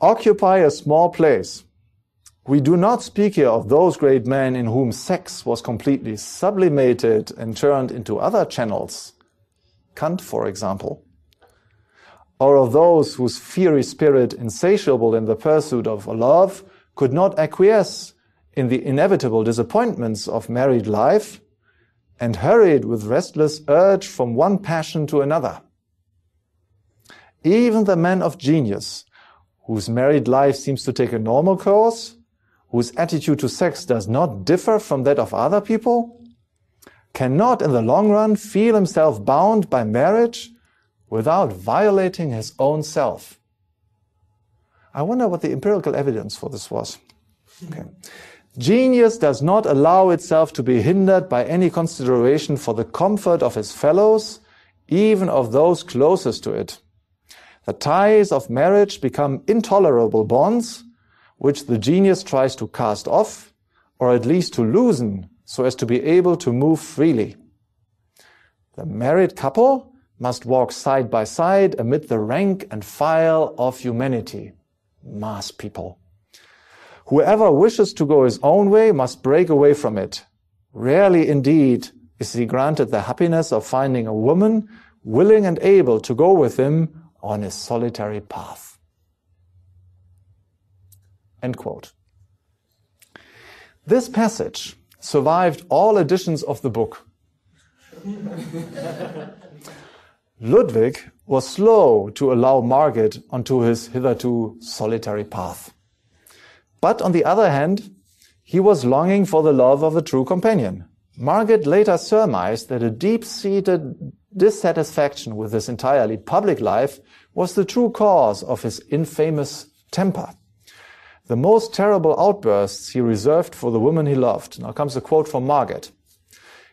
occupy a small place. We do not speak here of those great men in whom sex was completely sublimated and turned into other channels. Kant, for example. Or of those whose fiery spirit, insatiable in the pursuit of love, could not acquiesce in the inevitable disappointments of married life and hurried with restless urge from one passion to another. Even the man of genius, whose married life seems to take a normal course, whose attitude to sex does not differ from that of other people, cannot in the long run feel himself bound by marriage without violating his own self. I wonder what the empirical evidence for this was. Okay. Genius does not allow itself to be hindered by any consideration for the comfort of his fellows, even of those closest to it. The ties of marriage become intolerable bonds, which the genius tries to cast off, or at least to loosen, so as to be able to move freely. The married couple must walk side by side amid the rank and file of humanity, mass people. Whoever wishes to go his own way must break away from it. Rarely indeed is he granted the happiness of finding a woman willing and able to go with him on his solitary path. End quote. This passage survived all editions of the book. [LAUGHS] Ludwig was slow to allow Margaret onto his hitherto solitary path. But on the other hand, he was longing for the love of a true companion. Margit later surmised that a deep-seated dissatisfaction with his entirely public life was the true cause of his infamous temper. The most terrible outbursts he reserved for the woman he loved. Now comes a quote from Margit.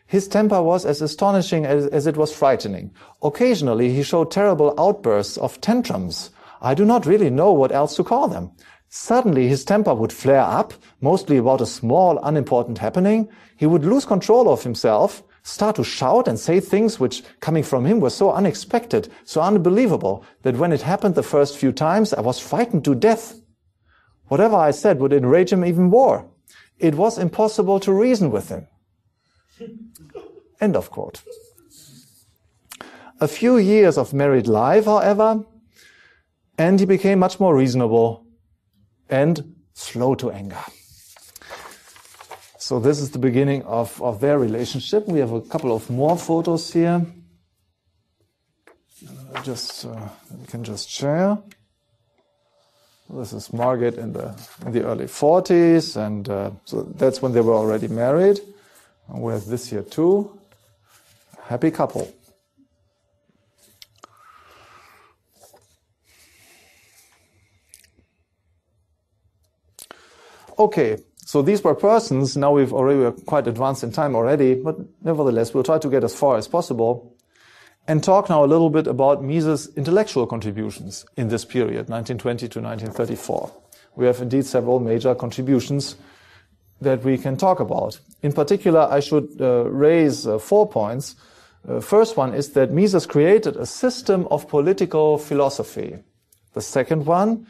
His temper was as astonishing as, as, it was frightening. Occasionally he showed terrible outbursts of tantrums. I do not really know what else to call them. Suddenly his temper would flare up, mostly about a small, unimportant happening. He would lose control of himself, start to shout and say things which, coming from him, were so unexpected, so unbelievable, that when it happened the first few times, I was frightened to death. Whatever I said would enrage him even more. It was impossible to reason with him. End of quote. A few years of married life, however, and he became much more reasonable and slow to anger. So this is the beginning of, of their relationship. We have a couple of more photos here. Just uh, we can just share. This is Margit in the in the early 40s, and uh, so that's when they were already married. And we have this here too. Happy couple. Okay, so these were persons. Now we've already we're quite advanced in time already, but nevertheless, we'll try to get as far as possible and talk now a little bit about Mises' intellectual contributions in this period, 1920 to 1934. We have indeed several major contributions that we can talk about. In particular, I should uh, raise uh, four points. Uh, first one is that Mises created a system of political philosophy. The second one,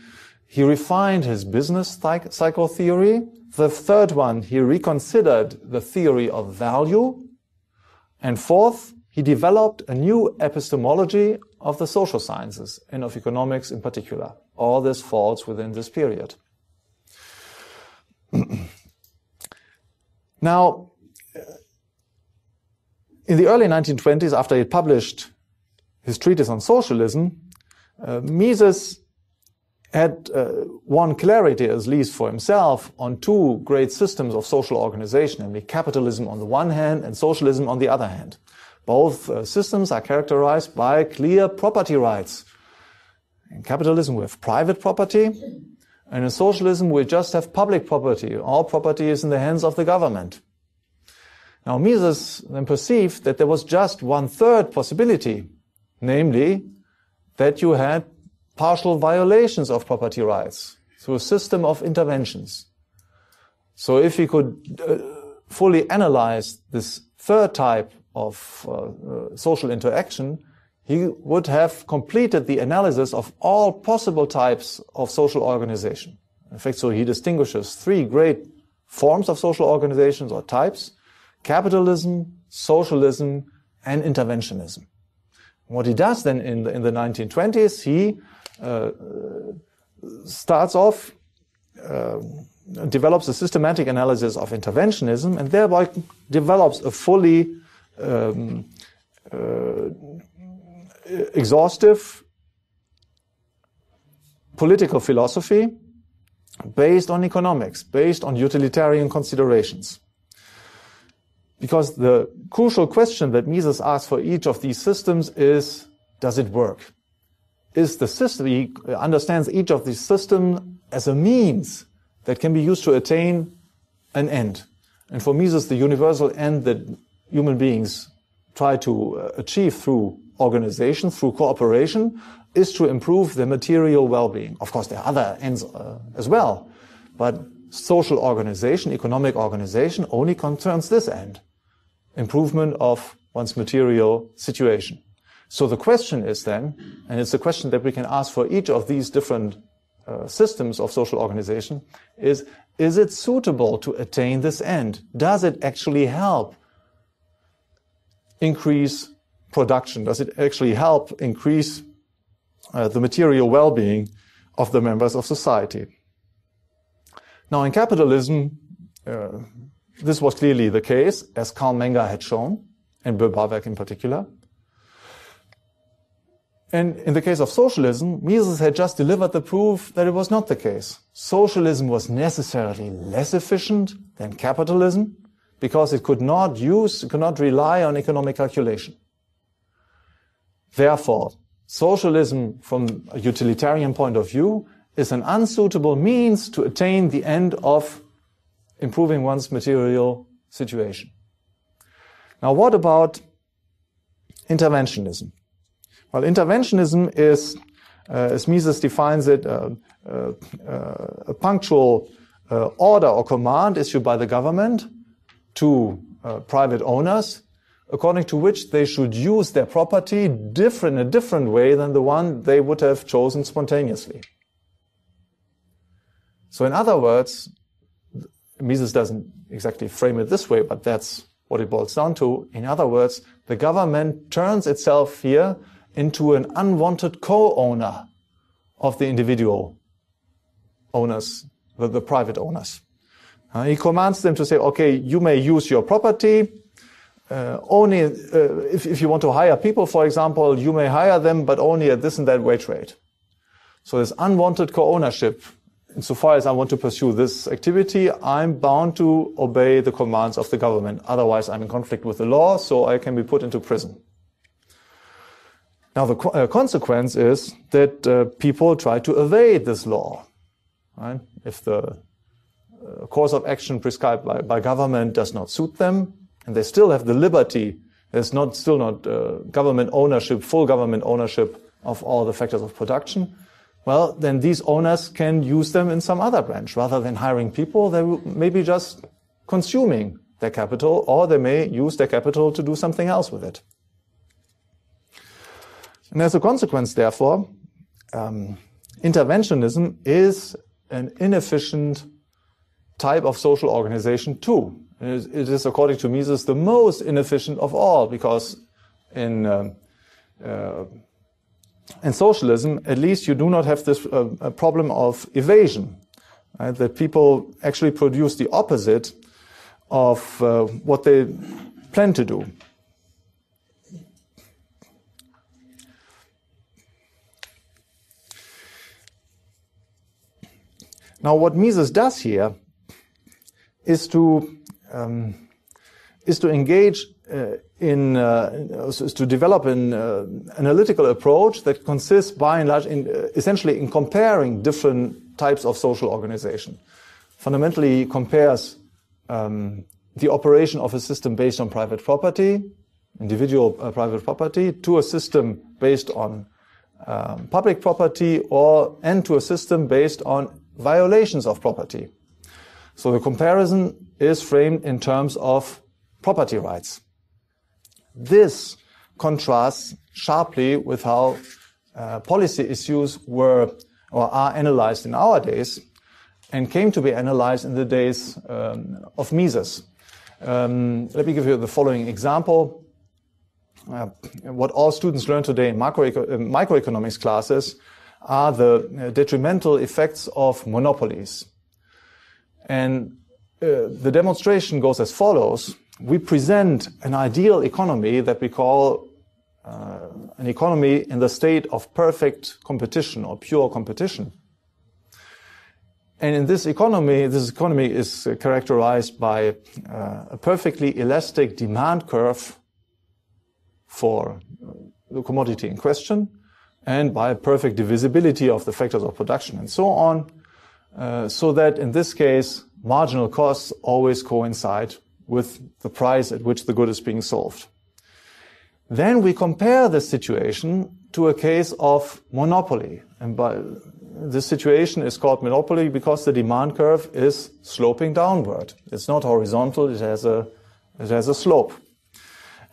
he refined his business cycle psychotheory. The third one, he reconsidered the theory of value. And fourth, he developed a new epistemology of the social sciences and of economics in particular. All this falls within this period. [CLEARS THROAT] now, in the early 1920s, after he published his treatise on socialism, uh, Mises had uh, won clarity, at least for himself, on two great systems of social organization, namely capitalism on the one hand and socialism on the other hand. Both uh, systems are characterized by clear property rights. In capitalism, we have private property, and in socialism, we just have public property. All property is in the hands of the government. Now, Mises then perceived that there was just one third possibility, namely that you had partial violations of property rights through a system of interventions. So if he could uh, fully analyze this third type of uh, uh, social interaction, he would have completed the analysis of all possible types of social organization. In fact, so he distinguishes three great forms of social organizations or types, capitalism, socialism, and interventionism. What he does then in the, in the 1920s, he uh, starts off, uh, develops a systematic analysis of interventionism and thereby develops a fully um, uh, exhaustive political philosophy based on economics, based on utilitarian considerations. Because the crucial question that Mises asks for each of these systems is, does it work? Is the system, he understands each of these systems as a means that can be used to attain an end. And for Mises, the universal end that human beings try to uh, achieve through organization, through cooperation, is to improve their material well-being. Of course, there are other ends uh, as well, but social organization, economic organization only concerns this end improvement of one's material situation. So the question is then, and it's a question that we can ask for each of these different uh, systems of social organization, is, is it suitable to attain this end? Does it actually help increase production? Does it actually help increase uh, the material well-being of the members of society? Now, in capitalism, uh, this was clearly the case, as Carl Menger had shown, and Böhm-Bawerk in particular. And in the case of socialism, Mises had just delivered the proof that it was not the case. Socialism was necessarily less efficient than capitalism because it could not use, could not rely on economic calculation. Therefore, socialism from a utilitarian point of view is an unsuitable means to attain the end of improving one's material situation. Now, what about interventionism? Well, interventionism is, uh, as Mises defines it, uh, uh, uh a punctual uh, order or command issued by the government to uh, private owners, according to which they should use their property different, in a different way than the one they would have chosen spontaneously. So in other words, Mises doesn't exactly frame it this way, but that's what it boils down to. In other words, the government turns itself here into an unwanted co-owner of the individual owners, the, the private owners. Uh, he commands them to say, okay, you may use your property. Uh, only uh, if, if you want to hire people, for example, you may hire them, but only at this and that wage rate. So this unwanted co-ownership, insofar as I want to pursue this activity, I'm bound to obey the commands of the government. Otherwise, I'm in conflict with the law, so I can be put into prison. Now, the co uh, consequence is that uh, people try to evade this law. Right? If the course of action prescribed by, by, government does not suit them, and they still have the liberty, there's not still not uh, government ownership, full government ownership of all the factors of production. Well, then these owners can use them in some other branch rather than hiring people. They may be just consuming their capital, or they may use their capital to do something else with it. And as a consequence, therefore, um, interventionism is an inefficient type of social organization too. It is, according to Mises, the most inefficient of all because in uh, uh, in socialism, at least you do not have this uh, problem of evasion, right? that people actually produce the opposite of uh, what they plan to do. Now, what Mises does here is to um, is to engage uh, in uh, is to develop an uh, analytical approach that consists, by and large, in, uh, essentially in comparing different types of social organization. Fundamentally, compares um, the operation of a system based on private property, individual uh, private property, to a system based on um, public property, or and to a system based on violations of property. So the comparison is framed in terms of property rights. This contrasts sharply with how uh, policy issues were or are analyzed in our days and came to be analyzed in the days um, of Mises. Um, let me give you the following example. Uh, what all students learn today in uh, microeconomics classes are the uh, detrimental effects of monopolies. And uh, the demonstration goes as follows. We present an ideal economy that we call uh, an economy in the state of perfect competition or pure competition. And in this economy, this economy is characterized by uh, a perfectly elastic demand curve for the commodity in question, and by perfect divisibility of the factors of production and so on, uh, so that in this case, marginal costs always coincide with the price at which the good is being sold. Then we compare this situation to a case of monopoly. And by this situation is called monopoly because the demand curve is sloping downward. It's not horizontal, it has a, it has a slope.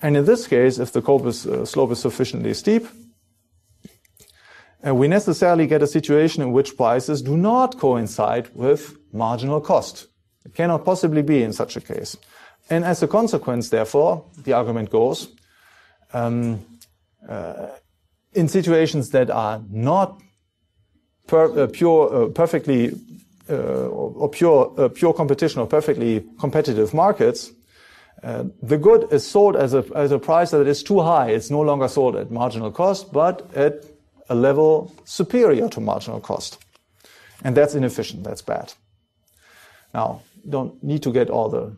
And in this case, if the uh, slope is sufficiently steep, and we necessarily get a situation in which prices do not coincide with marginal cost. It cannot possibly be in such a case. And as a consequence, therefore, the argument goes, um, uh, in situations that are not per, uh, pure, uh, perfectly, uh, or pure, uh, pure competition or perfectly competitive markets, Uh, the good is sold as a, as a price that is too high. It's no longer sold at marginal cost, but at a level superior to marginal cost. And that's inefficient. That's bad. Now, don't need to get all the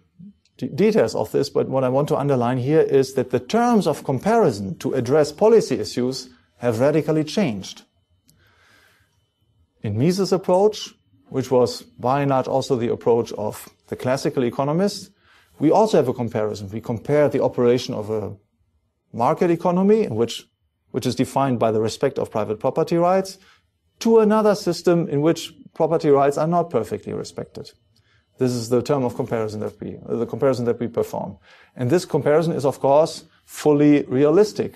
details of this, but what I want to underline here is that the terms of comparison to address policy issues have radically changed. In Mises' approach, which was by and large also the approach of the classical economists, we also have a comparison. We compare the operation of a market economy, in which, which is defined by the respect of private property rights, to another system in which property rights are not perfectly respected. This is the term of comparison that we, the comparison that we perform. And this comparison is, of course, fully realistic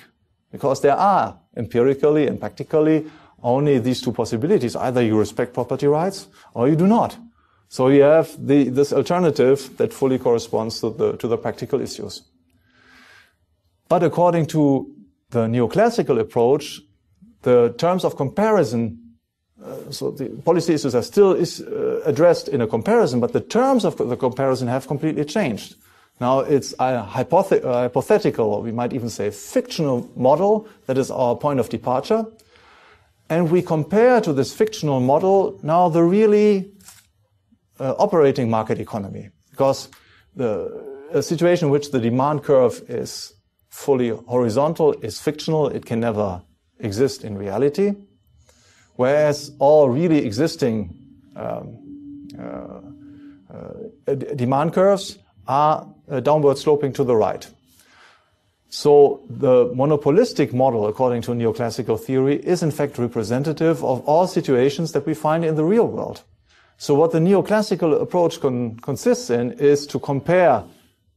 because there are empirically and practically only these two possibilities. Either you respect property rights or you do not. So you have the, this alternative that fully corresponds to the, to the practical issues. But according to the neoclassical approach, the terms of comparison uh, so the policy issues are still is, uh, addressed in a comparison, but the terms of the comparison have completely changed. Now it's a hypothe hypothetical, or we might even say fictional model that is our point of departure. And we compare to this fictional model now the really uh, operating market economy, because the a situation in which the demand curve is fully horizontal is fictional. It can never exist in reality whereas all really existing um, uh, uh, demand curves are uh, downward sloping to the right. So the monopolistic model, according to neoclassical theory, is in fact representative of all situations that we find in the real world. So what the neoclassical approach con consists in is to compare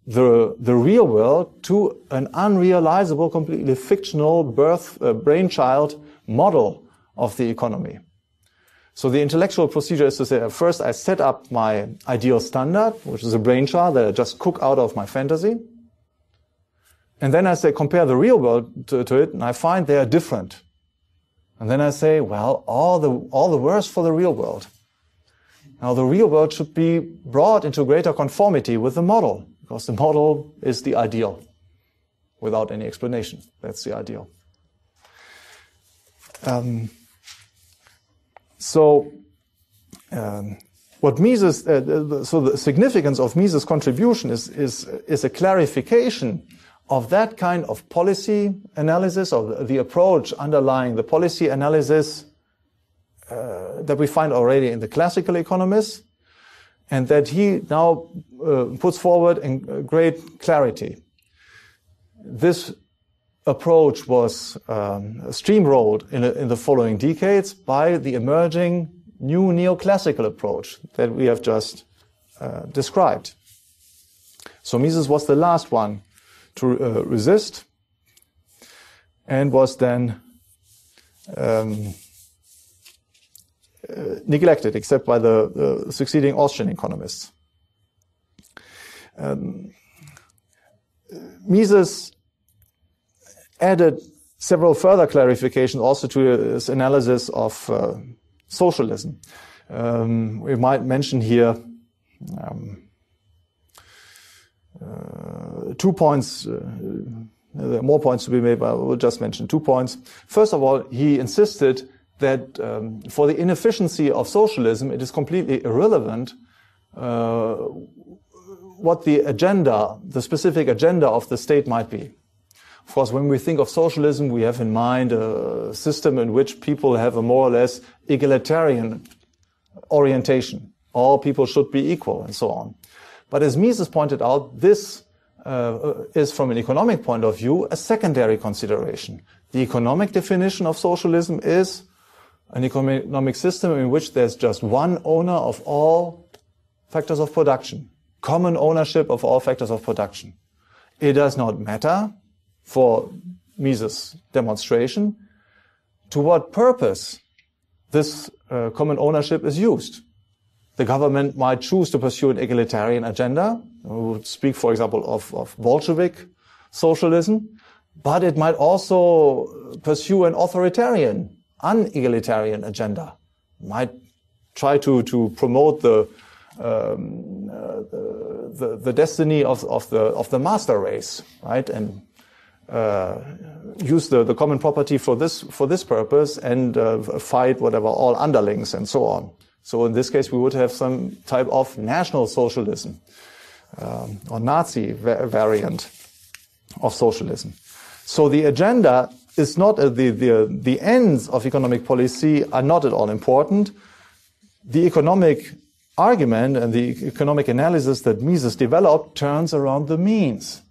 the, the real world to an unrealizable, completely fictional birth, uh, brainchild model of the economy. So the intellectual procedure is to say, first I set up my ideal standard, which is a brainchild that I just cook out of my fantasy. And then I say, compare the real world to, to, it, and I find they are different. And then I say, well, all the, all the worse for the real world. Now the real world should be brought into greater conformity with the model, because the model is the ideal, without any explanation. That's the ideal. Um, so, um, what Mises, uh, so the significance of Mises' contribution is, is, is a clarification of that kind of policy analysis, or the approach underlying the policy analysis uh, that we find already in the classical economists, and that he now uh, puts forward in great clarity. This approach was um, steamrolled in, a, in, the following decades by the emerging new neoclassical approach that we have just uh, described. So Mises was the last one to uh, resist and was then um, uh, neglected except by the succeeding Austrian economists. Um, Mises added several further clarifications also to his analysis of uh, socialism. Um, we might mention here um, uh, two points. Uh, there are more points to be made, but I will just mention two points. First of all, he insisted that um, for the inefficiency of socialism, it is completely irrelevant uh, what the agenda, the specific agenda of the state might be. Of course, when we think of socialism, we have in mind a system in which people have a more or less egalitarian orientation. All people should be equal and so on. But as Mises pointed out, this uh, is from an economic point of view a secondary consideration. The economic definition of socialism is an economic system in which there's just one owner of all factors of production, common ownership of all factors of production. It does not matter for Mises' demonstration, to what purpose this uh, common ownership is used. The government might choose to pursue an egalitarian agenda. We would speak, for example, of, of Bolshevik socialism, but it might also pursue an authoritarian, unegalitarian agenda. Might try to, to promote the um, uh, the, the destiny of, of, the, of the master race, right? And uh, use the, the common property for this, for this purpose and uh, fight whatever, all underlings and so on. So in this case, we would have some type of national socialism um, or Nazi va variant of socialism. So the agenda is not uh, the, the, the ends of economic policy are not at all important. The economic argument and the economic analysis that Mises developed turns around the means.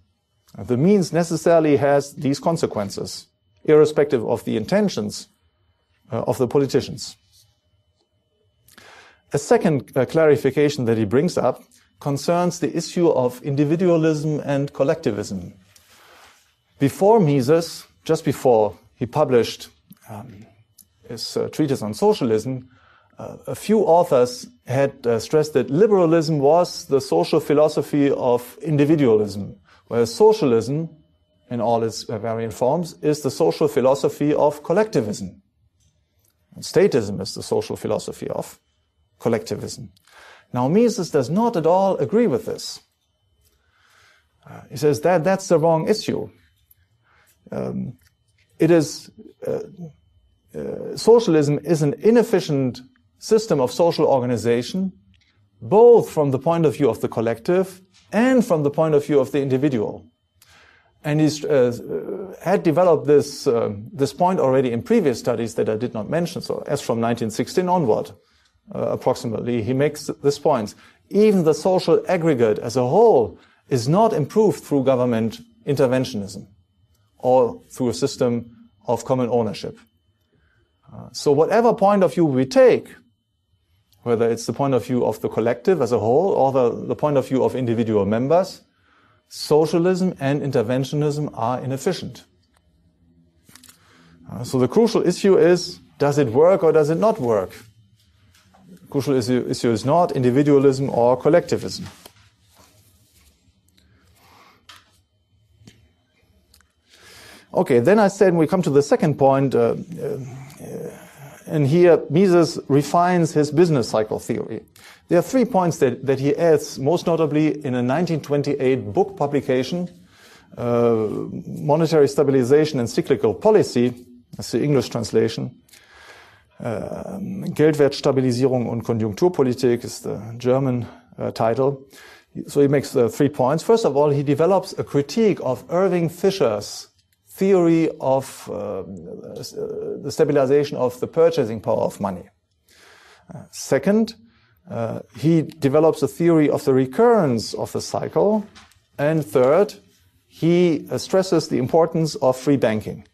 The means necessarily has these consequences, irrespective of the intentions uh, of the politicians. A second uh, clarification that he brings up concerns the issue of individualism and collectivism. Before Mises, just before he published um, his uh, treatise on socialism, uh, a few authors had uh, stressed that liberalism was the social philosophy of individualism, whereas socialism, in all its variant forms, is the social philosophy of collectivism. And statism is the social philosophy of collectivism. Now, Mises does not at all agree with this. Uh, he says that that's the wrong issue. Um, it is uh, uh, socialism is an inefficient system of social organization, both from the point of view of the collective and from the point of view of the individual. And he uh, had developed this, uh, this point already in previous studies that I did not mention. So as from 1916 onward, uh, approximately, he makes this point. Even the social aggregate as a whole is not improved through government interventionism or through a system of common ownership. Uh, so whatever point of view we take, whether it's the point of view of the collective as a whole or the, the point of view of individual members, socialism and interventionism are inefficient. Uh, so the crucial issue is, does it work or does it not work? The crucial issue, issue is not individualism or collectivism. Okay, then I said we come to the second point, uh, uh, and here Mises refines his business cycle theory. There are three points that, that he adds, most notably in a 1928 book publication, uh, Monetary Stabilization and Cyclical Policy, that's the English translation. Uh, Geldwertstabilisierung und Konjunkturpolitik is the German uh, title. So he makes uh, three points. First of all, he develops a critique of Irving Fisher's theory of uh, the stabilization of the purchasing power of money. Uh, second, uh, he develops a theory of the recurrence of the cycle. And third, he uh, stresses the importance of free banking.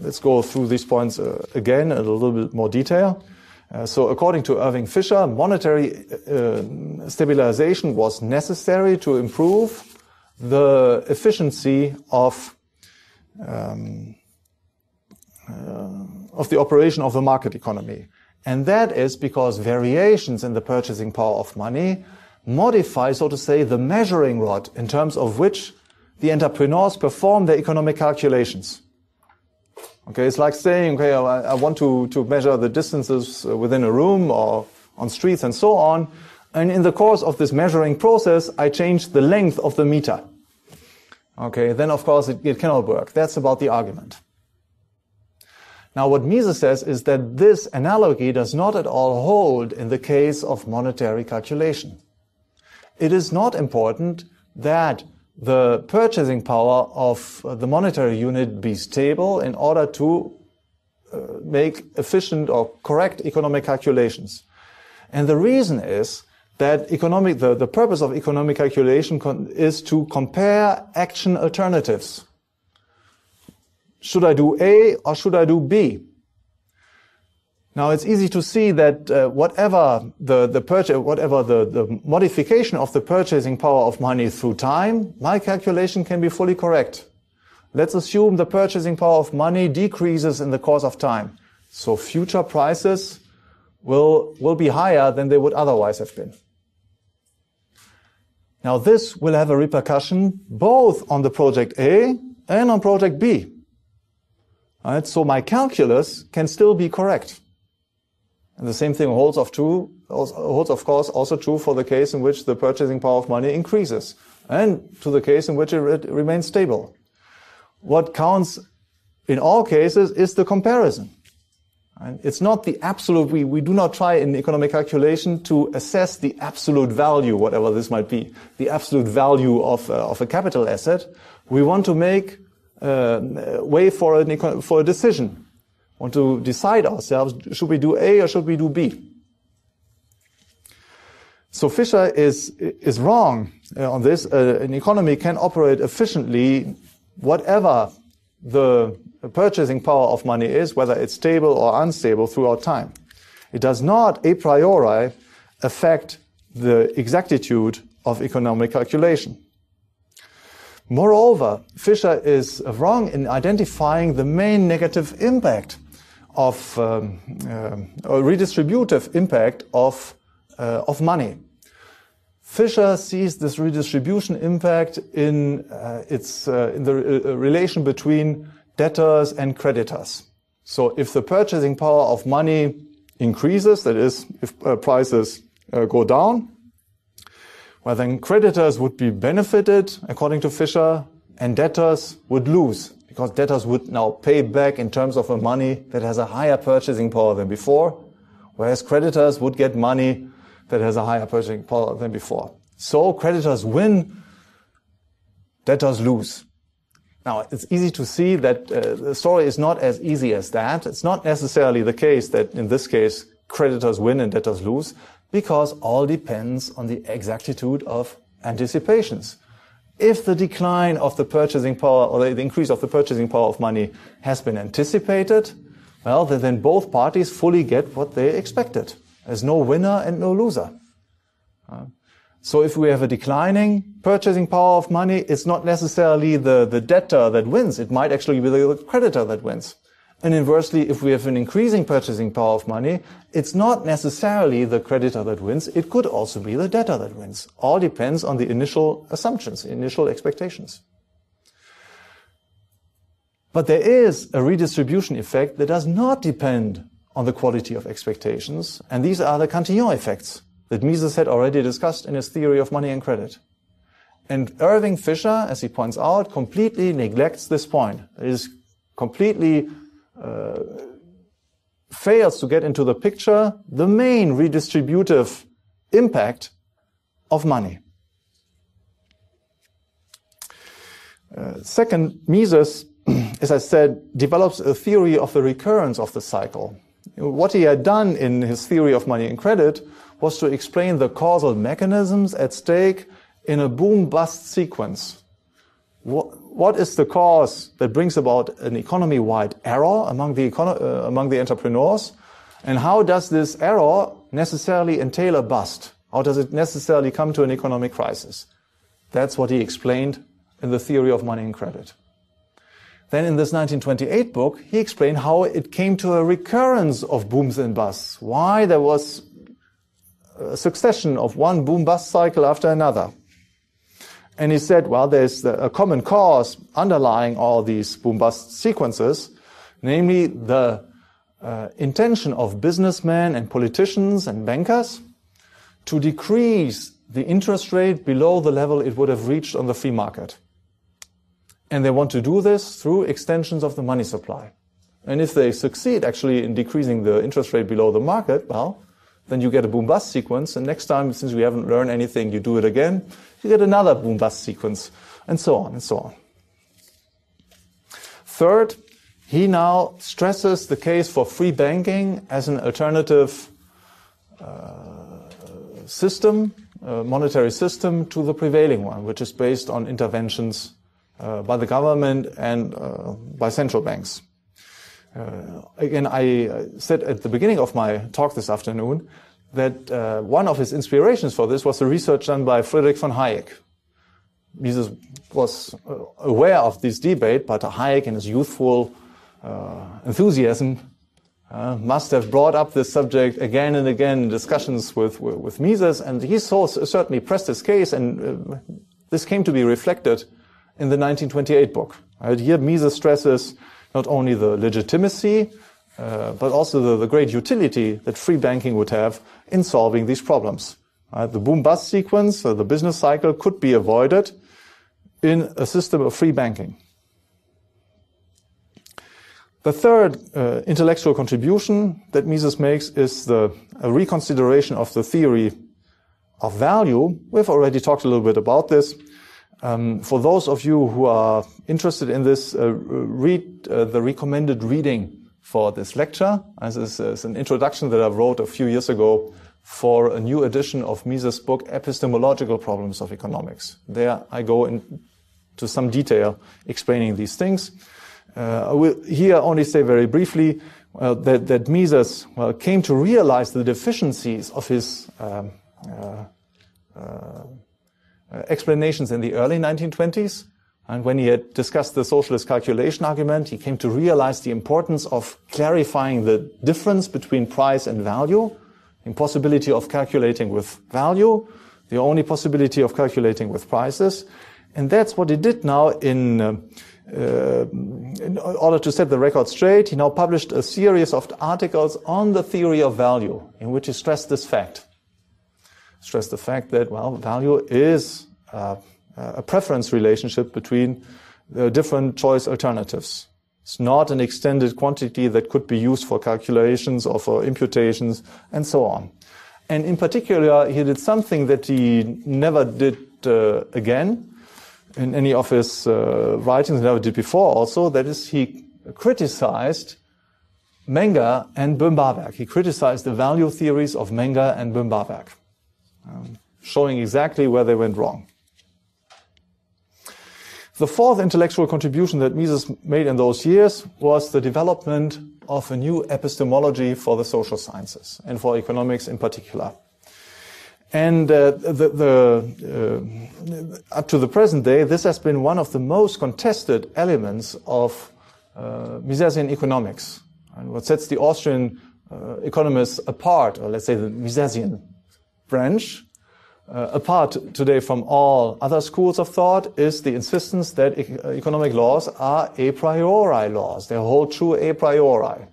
Let's go through these points uh, again in a little bit more detail. Uh, so according to Irving Fisher, monetary stabilization was necessary to improve the efficiency of um, uh, of the operation of the market economy. And that is because variations in the purchasing power of money modify, so to say, the measuring rod in terms of which the entrepreneurs perform their economic calculations. Okay, it's like saying, okay, I, want to, to measure the distances within a room or on streets and so on. And in the course of this measuring process, I change the length of the meter okay, then of course it, it cannot work. That's about the argument. Now, what Mises says is that this analogy does not at all hold in the case of monetary calculation. It is not important that the purchasing power of the monetary unit be stable in order to uh, make efficient or correct economic calculations. And the reason is that economic, the, the purpose of economic calculation is to compare action alternatives. Should I do A or should I do B? Now it's easy to see that uh, whatever the, the purchase, whatever the, the modification of the purchasing power of money through time, my calculation can be fully correct. Let's assume the purchasing power of money decreases in the course of time. So future prices will, will be higher than they would otherwise have been. Now this will have a repercussion both on the project A and on project B. Right? So my calculus can still be correct. And the same thing holds of true, holds of course also true for the case in which the purchasing power of money increases and to the case in which it remains stable. What counts in all cases is the comparison. And it's not the absolute, we, we do not try in economic calculation to assess the absolute value, whatever this might be, the absolute value of, uh, of a capital asset. We want to make uh, way for, an, for a decision. Want to decide ourselves, should we do A or should we do B? So Fisher is, is wrong uh, on this. Uh, an economy can operate efficiently whatever the purchasing power of money is, whether it's stable or unstable throughout time. It does not a priori affect the exactitude of economic calculation. Moreover, Fisher is wrong in identifying the main negative impact of um, uh, redistributive impact of, uh, of money. Fisher sees this redistribution impact in uh, its uh, in the uh, relation between debtors and creditors. So if the purchasing power of money increases, that is, if uh, prices uh, go down, well, then creditors would be benefited, according to Fisher, and debtors would lose, because debtors would now pay back in terms of a money that has a higher purchasing power than before, whereas creditors would get money that has a higher purchasing power than before. So creditors win, debtors lose. Now, it's easy to see that uh, the story is not as easy as that. It's not necessarily the case that in this case, creditors win and debtors lose, because all depends on the exactitude of anticipations. If the decline of the purchasing power or the increase of the purchasing power of money has been anticipated, well, then both parties fully get what they expected. There's no winner and no loser. So if we have a declining purchasing power of money, it's not necessarily the, the debtor that wins. It might actually be the creditor that wins. And inversely, if we have an increasing purchasing power of money, it's not necessarily the creditor that wins. It could also be the debtor that wins. All depends on the initial assumptions, initial expectations. But there is a redistribution effect that does not depend on the quality of expectations. And these are the Cantillon effects that Mises had already discussed in his theory of money and credit. And Irving Fisher, as he points out, completely neglects this point. It is completely uh, fails to get into the picture the main redistributive impact of money. Uh, second, Mises, [CLEARS THROAT] as I said, develops a theory of the recurrence of the cycle. What he had done in his theory of money and credit was to explain the causal mechanisms at stake in a boom-bust sequence. What, is the cause that brings about an economy-wide error among the, econo uh, among the entrepreneurs? And how does this error necessarily entail a bust? How does it necessarily come to an economic crisis? That's what he explained in the theory of money and credit. Then in this 1928 book, he explained how it came to a recurrence of booms and busts, why there was a succession of one boom bust cycle after another. And he said, well, there's a common cause underlying all these boom bust sequences, namely the uh, intention of businessmen and politicians and bankers to decrease the interest rate below the level it would have reached on the free market. And they want to do this through extensions of the money supply. And if they succeed actually in decreasing the interest rate below the market, well, then you get a boom bust sequence. And next time, since we haven't learned anything, you do it again, you get another boom bust sequence, and so on and so on. Third, he now stresses the case for free banking as an alternative uh, system, uh, monetary system to the prevailing one, which is based on interventions by the government and uh, by central banks. Uh, again, I uh, said at the beginning of my talk this afternoon that uh, one of his inspirations for this was the research done by Friedrich von Hayek. Mises was aware of this debate, but Hayek in his youthful enthusiasm uh, must have brought up this subject again and again in discussions with, with, Mises, and he so certainly pressed his case, and uh, this came to be reflected in the 1928 book. Right? Here, Mises stresses not only the legitimacy uh, but also the, the, great utility that free banking would have in solving these problems. Right? The boom-bust sequence, uh, the business cycle, could be avoided in a system of free banking. The third uh, intellectual contribution that Mises makes is the reconsideration of the theory of value. We've already talked a little bit about this. Um, for those of you who are interested in this, uh, read uh, the recommended reading for this lecture. This is, is, an introduction that I wrote a few years ago for a new edition of Mises' book, Epistemological Problems of Economics. There I go into some detail explaining these things. Uh, I will here only say very briefly uh, that, that, Mises well, came to realize the deficiencies of his um, uh, uh explanations in the early 1920s. And when he had discussed the socialist calculation argument, he came to realize the importance of clarifying the difference between price and value, impossibility of calculating with value, the only possibility of calculating with prices. And that's what he did now in uh, uh, in order to set the record straight, he now published a series of articles on the theory of value, in which he stressed this fact. Stressed the fact that, well, value is uh, a preference relationship between the different choice alternatives. It's not an extended quantity that could be used for calculations or for imputations and so on. And in particular, he did something that he never did uh, again, in any of his uh, writings, never did before also, that is, he criticized Menger and Böhm-Bawerk. He criticized the value theories of Menger and Böhm-Bawerk, um, showing exactly where they went wrong. The fourth intellectual contribution that Mises made in those years was the development of a new epistemology for the social sciences and for economics in particular. And uh, the, the, uh, up to the present day, this has been one of the most contested elements of uh, Misesian economics. And what sets the Austrian uh, economists apart, or let's say the Misesian branch, uh, apart today from all other schools of thought, is the insistence that e economic laws are a priori laws. They hold true a priori.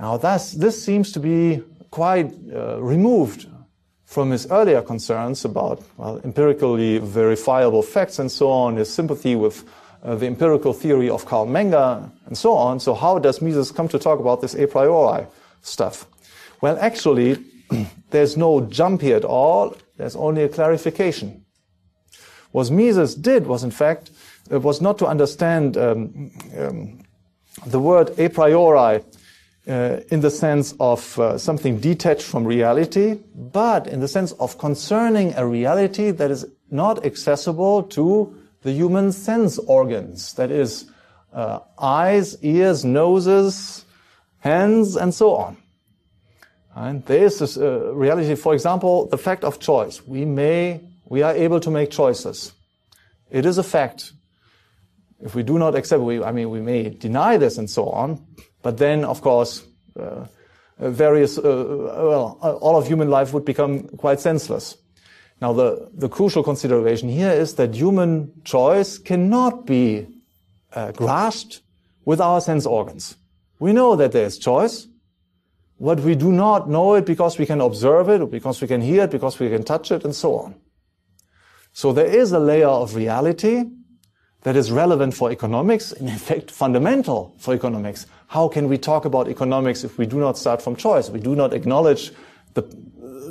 Now, thus this seems to be quite uh, removed from his earlier concerns about well, empirically verifiable facts and so on, his sympathy with uh, the empirical theory of Carl Menger and so on. So how does Mises come to talk about this a priori stuff? Well, actually, [CLEARS THROAT] there's no jump here at all. There's only a clarification. What Mises did was, in fact, uh, was not to understand um, um, the word a priori uh, in the sense of uh, something detached from reality, but in the sense of concerning a reality that is not accessible to the human sense organs. That is, uh, eyes, ears, noses, hands, and so on. And there is this uh, reality, for example, the fact of choice. We may, we are able to make choices. It is a fact. If we do not accept, we, I mean, we may deny this and so on, but then, of course, uh, uh various, uh, uh, well, all of human life would become quite senseless. Now, the, the crucial consideration here is that human choice cannot be uh, grasped with our sense organs. We know that there is choice, but we do not know it because we can observe it, because we can hear it, because we can touch it, and so on. So there is a layer of reality that is relevant for economics, and in fact fundamental for economics. How can we talk about economics if we do not start from choice? We do not acknowledge the,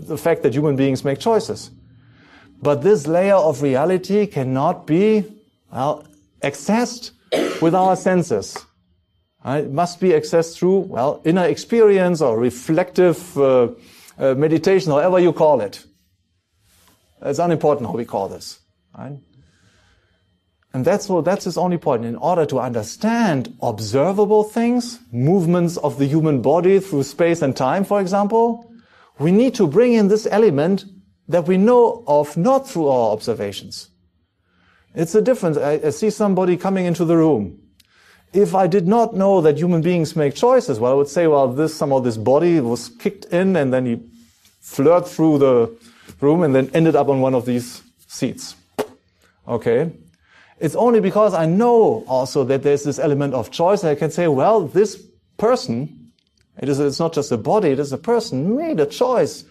the fact that human beings make choices. But this layer of reality cannot be, well, accessed with our senses. It must be accessed through, well, inner experience or reflective uh, uh, meditation, however you call it. It's unimportant how we call this. Right? And that's what, that's his only point. In order to understand observable things, movements of the human body through space and time, for example, we need to bring in this element that we know of not through our observations. It's a difference. I, I see somebody coming into the room. If I did not know that human beings make choices, well, I would say, well, this, somehow this body was kicked in and then he flirted through the room and then ended up on one of these seats. Okay. It's only because I know also that there's this element of choice that I can say, well, this person, it is, it's not just a body, it is a person, made a choice,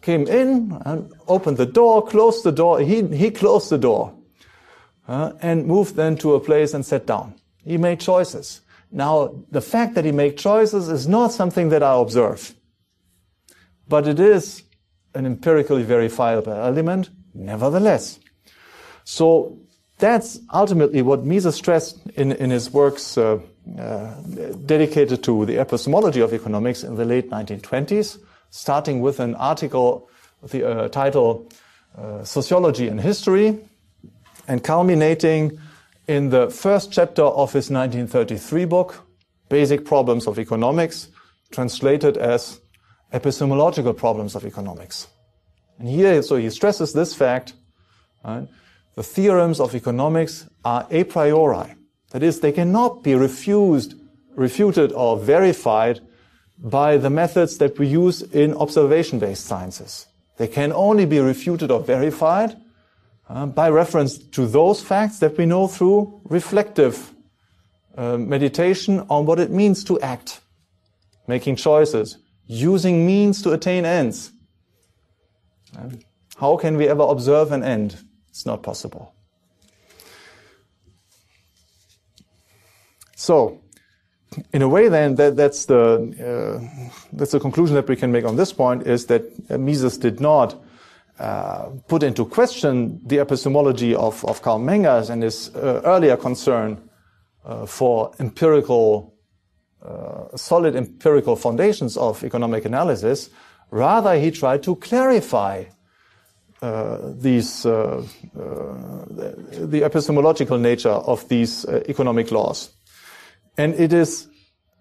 came in and opened the door, closed the door, he, he closed the door, uh, and moved then to a place and sat down. He made choices. Now, the fact that he made choices is not something that I observe, but it is an empirically verifiable element, nevertheless. So that's ultimately what Mises stressed in, in his works uh, uh, dedicated to the epistemology of economics in the late 1920s, starting with an article with the uh, title uh, Sociology and History, and culminating in the first chapter of his 1933 book, Basic Problems of Economics, translated as Epistemological Problems of Economics. And here, so he stresses this fact, right? the theorems of economics are a priori. That is, they cannot be refused, refuted, or verified by the methods that we use in observation-based sciences. They can only be refuted or verified uh, by reference to those facts that we know through reflective uh, meditation on what it means to act, making choices, using means to attain ends. Uh, how can we ever observe an end? It's not possible. So, in a way, then that, that's the uh, that's the conclusion that we can make on this point is that Mises did not uh, put into question the epistemology of, of Carl Menger's and his uh, earlier concern uh, for empirical, uh, solid empirical foundations of economic analysis. Rather, he tried to clarify uh, these, uh, the, the, epistemological nature of these economic laws. And it is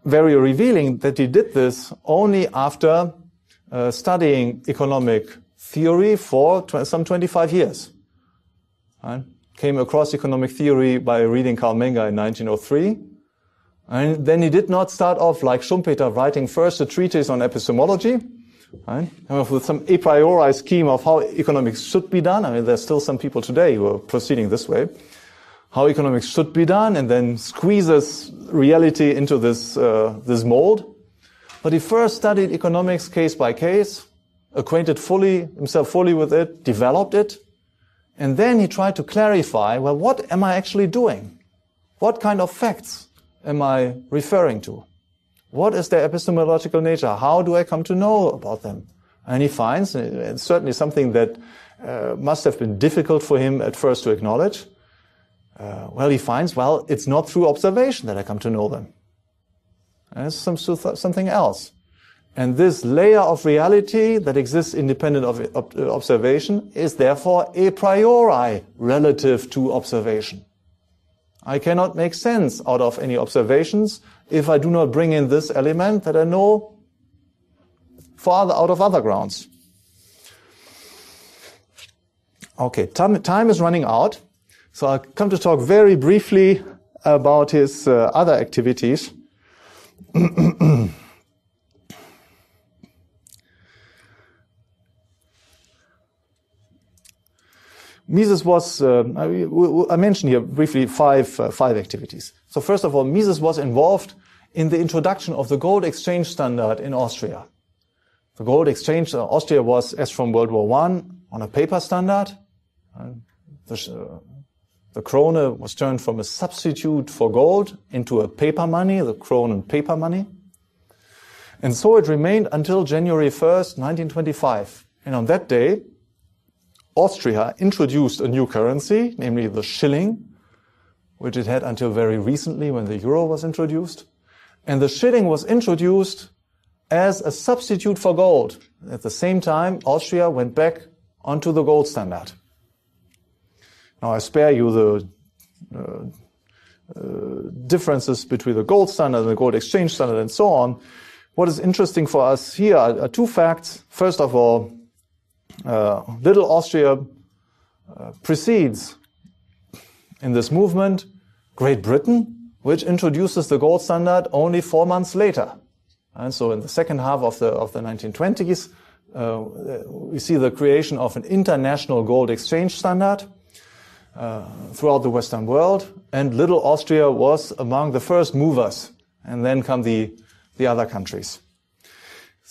very revealing that he did this only after studying economic theory for some 25 years. Right? Came across economic theory by reading Carl Menger in 1903. And then he did not start off like Schumpeter writing first a treatise on epistemology, right? with some a priori scheme of how economics should be done. I mean, there's still some people today who are proceeding this way. How economics should be done, and then squeezes reality into this uh, this mold. But he first studied economics case by case, acquainted fully, himself fully with it, developed it, and then he tried to clarify, well, what am I actually doing? What kind of facts am I referring to? What is their epistemological nature? How do I come to know about them? And he finds, and it's certainly something that uh, must have been difficult for him at first to acknowledge. Uh, well, he finds, well, it's not through observation that I come to know them. it's some, something else. And this layer of reality that exists independent of observation is therefore a priori relative to observation. I cannot make sense out of any observations if I do not bring in this element that I know farther out of other grounds. Okay, time, time is running out. So I'll come to talk very briefly about his uh, other activities. [CLEARS THROAT] Mises was, uh, I, mentioned here briefly five, uh, five activities. So first of all, Mises was involved in the introduction of the gold exchange standard in Austria. The gold exchange, uh, Austria was, as from World War I, on a paper standard. The, uh, the krone was turned from a substitute for gold into a paper money, the kronen paper money. And so it remained until January 1st, 1925. And on that day, Austria introduced a new currency, namely the shilling, which it had until very recently when the euro was introduced. And the shilling was introduced as a substitute for gold. At the same time, Austria went back onto the gold standard. Now I spare you the uh, uh, differences between the gold standard and the gold exchange standard and so on. What is interesting for us here are, are two facts. First of all, Little Austria uh, precedes in this movement Great Britain, which introduces the gold standard only four months later. And so in the second half of the, of the 1920s, uh, we see the creation of an international gold exchange standard uh, throughout the Western world. And Little Austria was among the first movers. And then come the the other countries.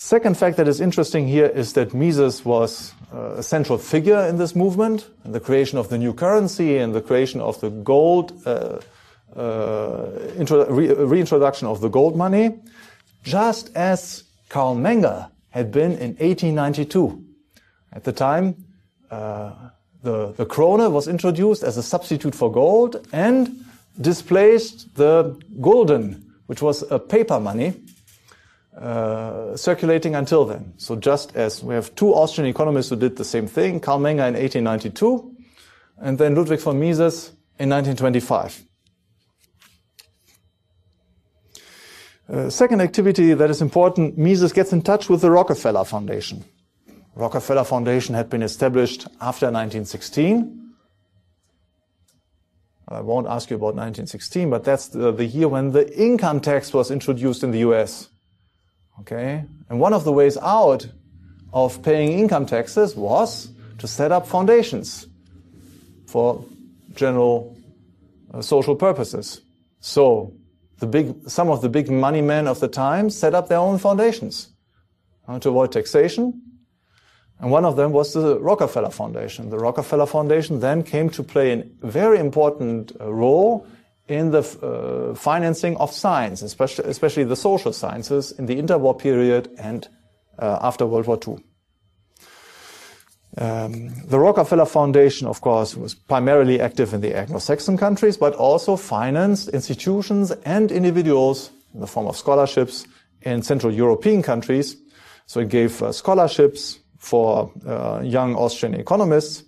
Second fact that is interesting here is that Mises was uh, a central figure in this movement, in the creation of the new currency and the creation of the gold, uh, uh, re- reintroduction of the gold money, just as Carl Menger had been in 1892. At the time, uh, the, the krone was introduced as a substitute for gold and displaced the gulden, which was a paper money uh, circulating until then. So just as we have two Austrian economists who did the same thing, Carl Menger in 1892, and then Ludwig von Mises in 1925. Uh, second activity that is important, Mises gets in touch with the Rockefeller Foundation. Rockefeller Foundation had been established after 1916. I won't ask you about 1916, but that's the, the year when the income tax was introduced in the US. Okay? And one of the ways out of paying income taxes was to set up foundations for general uh, social purposes. So, the big, some of the big money men of the time set up their own foundations uh, to avoid taxation. And one of them was the Rockefeller Foundation. The Rockefeller Foundation then came to play a very important uh, role in the uh, financing of science, especially, especially the social sciences in the interwar period and uh, after World War II. Um, the Rockefeller Foundation, of course, was primarily active in the Anglo-Saxon countries, but also financed institutions and individuals in the form of scholarships in Central European countries. So it gave uh, scholarships for uh, young Austrian economists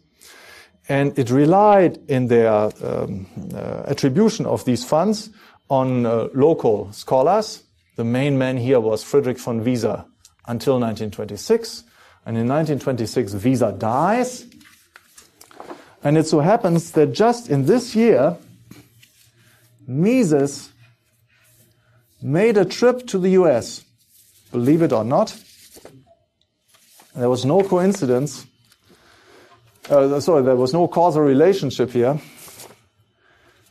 and it relied in their um, uh, attribution of these funds on uh, local scholars. The main man here was Friedrich von Wieser until 1926. And in 1926, Wieser dies. And it so happens that just in this year, Mises made a trip to the US. Believe it or not, there was no coincidence uh, sorry, there was no causal relationship here.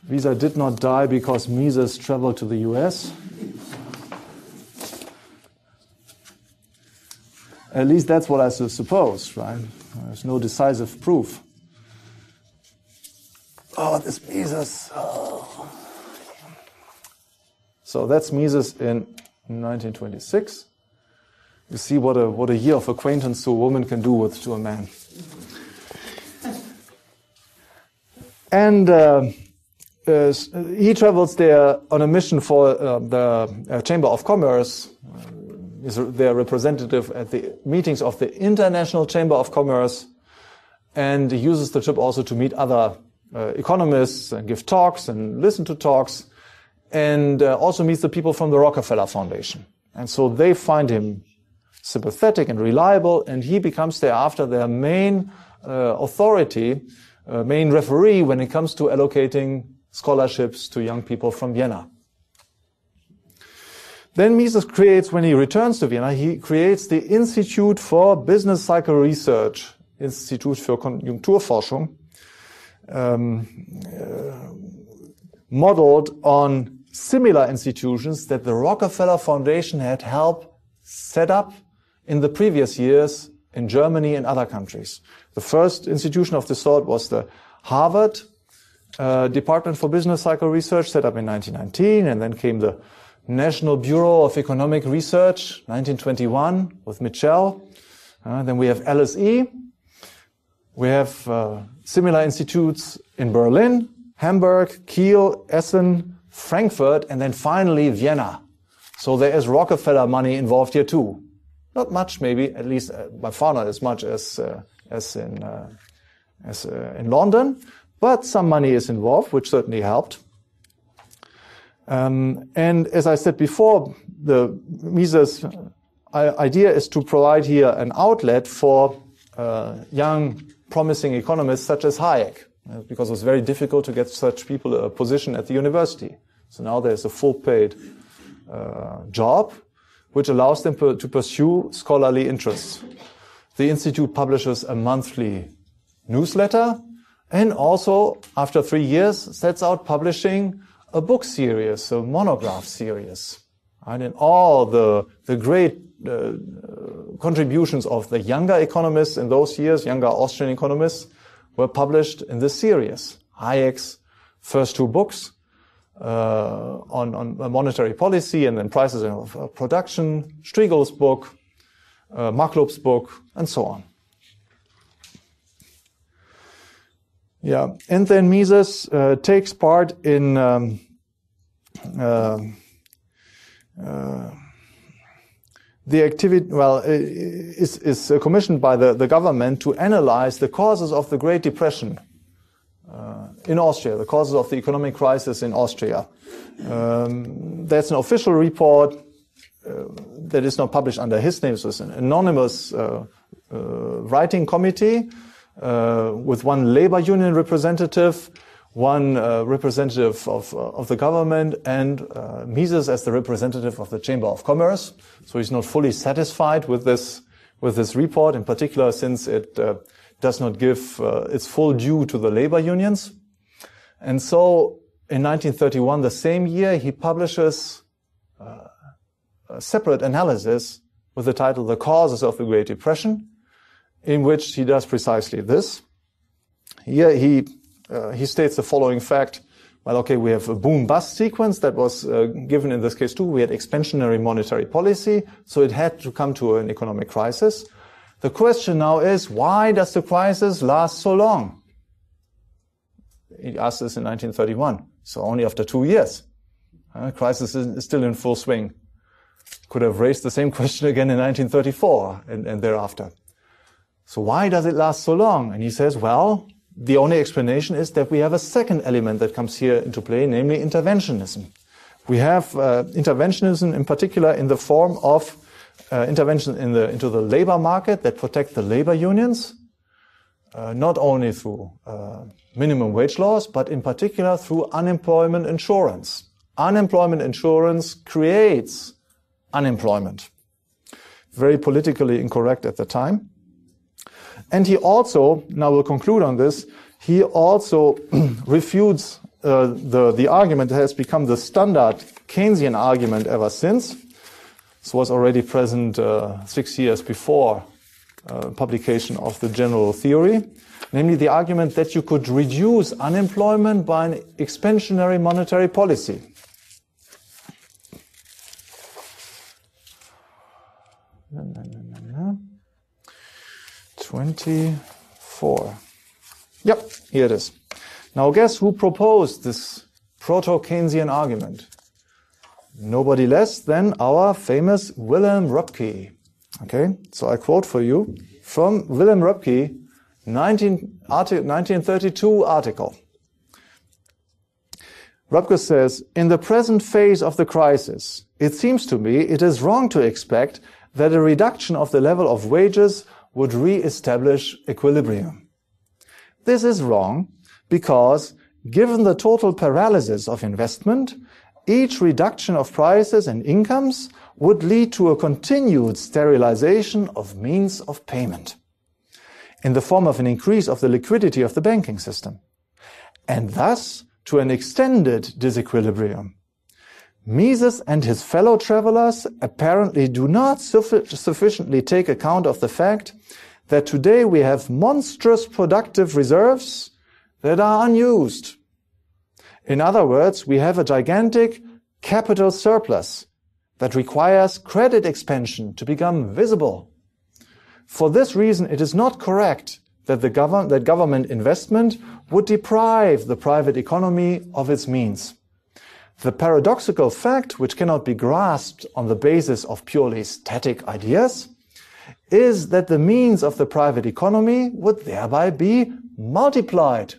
Wieser did not die because Mises traveled to the US. At least that's what I suppose, right? There's no decisive proof. Oh, this Mises. Oh. So that's Mises in 1926. You see what a, what a year of acquaintance to a woman can do with to a man. And uh, uh, he travels there on a mission for uh, the uh, Chamber of Commerce. Is their representative at the meetings of the International Chamber of Commerce, and he uses the trip also to meet other uh, economists and give talks and listen to talks, and uh, also meets the people from the Rockefeller Foundation. And so they find him sympathetic and reliable, and he becomes thereafter their main authority uh, main referee when it comes to allocating scholarships to young people from Vienna. Then Mises creates, when he returns to Vienna, he creates the Institute for Business Cycle Research, Institut für Konjunkturforschung, um, uh, modeled on similar institutions that the Rockefeller Foundation had helped set up in the previous years in Germany and other countries. The first institution of this sort was the Harvard uh, Department for Business Cycle Research, set up in 1919, and then came the National Bureau of Economic Research, 1921, with Mitchell. Uh, then we have LSE. We have uh, similar institutes in Berlin, Hamburg, Kiel, Essen, Frankfurt, and then finally Vienna. So there is Rockefeller money involved here too. Not much, maybe, at least uh, by far not as much as uh, as in, uh, as uh, in London, but some money is involved, which certainly helped. Um, and as I said before, the Mises uh, idea is to provide here an outlet for uh, young, promising economists such as Hayek, uh, because it was very difficult to get such people a position at the university. So now there's a full-paid uh, job, which allows them to pursue scholarly interests. The Institute publishes a monthly newsletter and also, after three years, sets out publishing a book series, a monograph series. Right? And all the, the great uh, contributions of the younger economists in those years, younger Austrian economists, were published in this series. Hayek's first two books uh, on, on monetary policy and then prices of uh, production, Strigl's book, uh, book, and so on. Yeah, and then Mises uh, takes part in um, uh, uh, the activity, well, is, is commissioned by the, the government to analyze the causes of the Great Depression uh, in Austria, the causes of the economic crisis in Austria. Um, that's an official report that is not published under his name, so it's an anonymous uh, uh writing committee uh, with one labor union representative, one uh, representative of, of the government, and Mises as the representative of the Chamber of Commerce. So he's not fully satisfied with this with this report, in particular since it does not give its full due to the labor unions. And so in 1931, the same year, he publishes uh, separate analysis with the title The Causes of the Great Depression, in which he does precisely this. Here he, uh, he states the following fact. Well, okay, we have a boom-bust sequence that was uh, given in this case too. We had expansionary monetary policy, so it had to come to an economic crisis. The question now is, why does the crisis last so long? He asked this in 1931, so only after two years. Uh, crisis is still in full swing. Could have raised the same [LAUGHS] question again in 1934 and, and thereafter. So why does it last so long? And he says, well, the only explanation is that we have a second element that comes here into play, namely interventionism. We have uh, interventionism in particular in the form of uh, intervention in the, into the labor market that protect the labor unions, uh, not only through uh, minimum wage laws, but in particular through unemployment insurance. Unemployment insurance creates unemployment. Very politically incorrect at the time. And he also, now we'll conclude on this, he also [CLEARS THROAT] refutes uh, the, the argument that has become the standard Keynesian argument ever since. This was already present uh, six years before uh, publication of the general theory, namely the argument that you could reduce unemployment by an expansionary monetary policy. 24. Yep, here it is. Now guess who proposed this proto-Keynesian argument? Nobody less than our famous Wilhelm Röpke. Okay, so I quote for you from Wilhelm Röpke, 19, 1932 article. Röpke says, in the present phase of the crisis, it seems to me it is wrong to expect that a reduction of the level of wages would re-establish equilibrium. This is wrong because given the total paralysis of investment, each reduction of prices and incomes would lead to a continued sterilization of means of payment in the form of an increase of the liquidity of the banking system and thus to an extended disequilibrium. Mises and his fellow travelers apparently do not sufficiently take account of the fact that today we have monstrous productive reserves that are unused. In other words, we have a gigantic capital surplus that requires credit expansion to become visible. For this reason, it is not correct that, the gov that government investment would deprive the private economy of its means. The paradoxical fact, which cannot be grasped on the basis of purely static ideas, is that the means of the private economy would thereby be multiplied.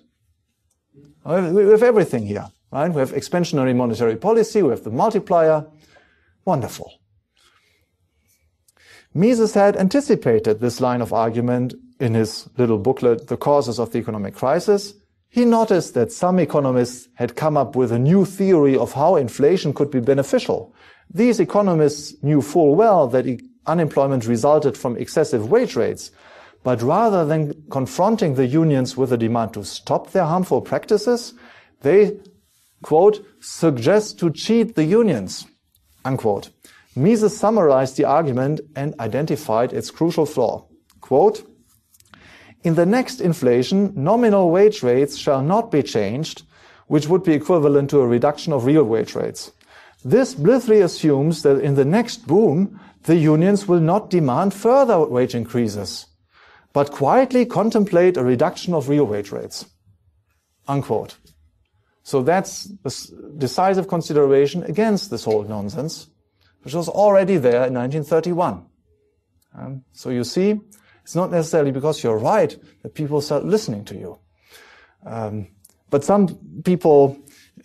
Uh, we have everything here, right? We have expansionary monetary policy, we have the multiplier. Wonderful. Mises had anticipated this line of argument in his little booklet, The Causes of the Economic Crisis, he noticed that some economists had come up with a new theory of how inflation could be beneficial. These economists knew full well that unemployment resulted from excessive wage rates, but rather than confronting the unions with a demand to stop their harmful practices, they, quote, suggest to cheat the unions, Unquote. Mises summarized the argument and identified its crucial flaw. Quote, in the next inflation, nominal wage rates shall not be changed, which would be equivalent to a reduction of real wage rates. This blithely assumes that in the next boom, the unions will not demand further wage increases, but quietly contemplate a reduction of real wage rates. Unquote. So that's the decisive consideration against this whole nonsense, which was already there in 1931. Um, so you see, it's not necessarily because you're right that people start listening to you. Um, but some people,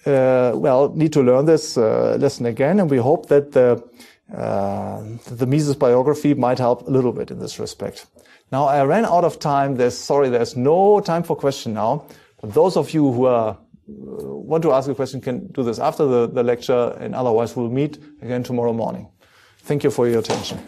uh, well, need to learn this uh, lesson again, and we hope that the, uh, the Mises biography might help a little bit in this respect. Now, I ran out of time. There's, sorry, there's no time for question now. But those of you who are want to ask a question can do this after the, the lecture, and otherwise we'll meet again tomorrow morning. Thank you for your attention.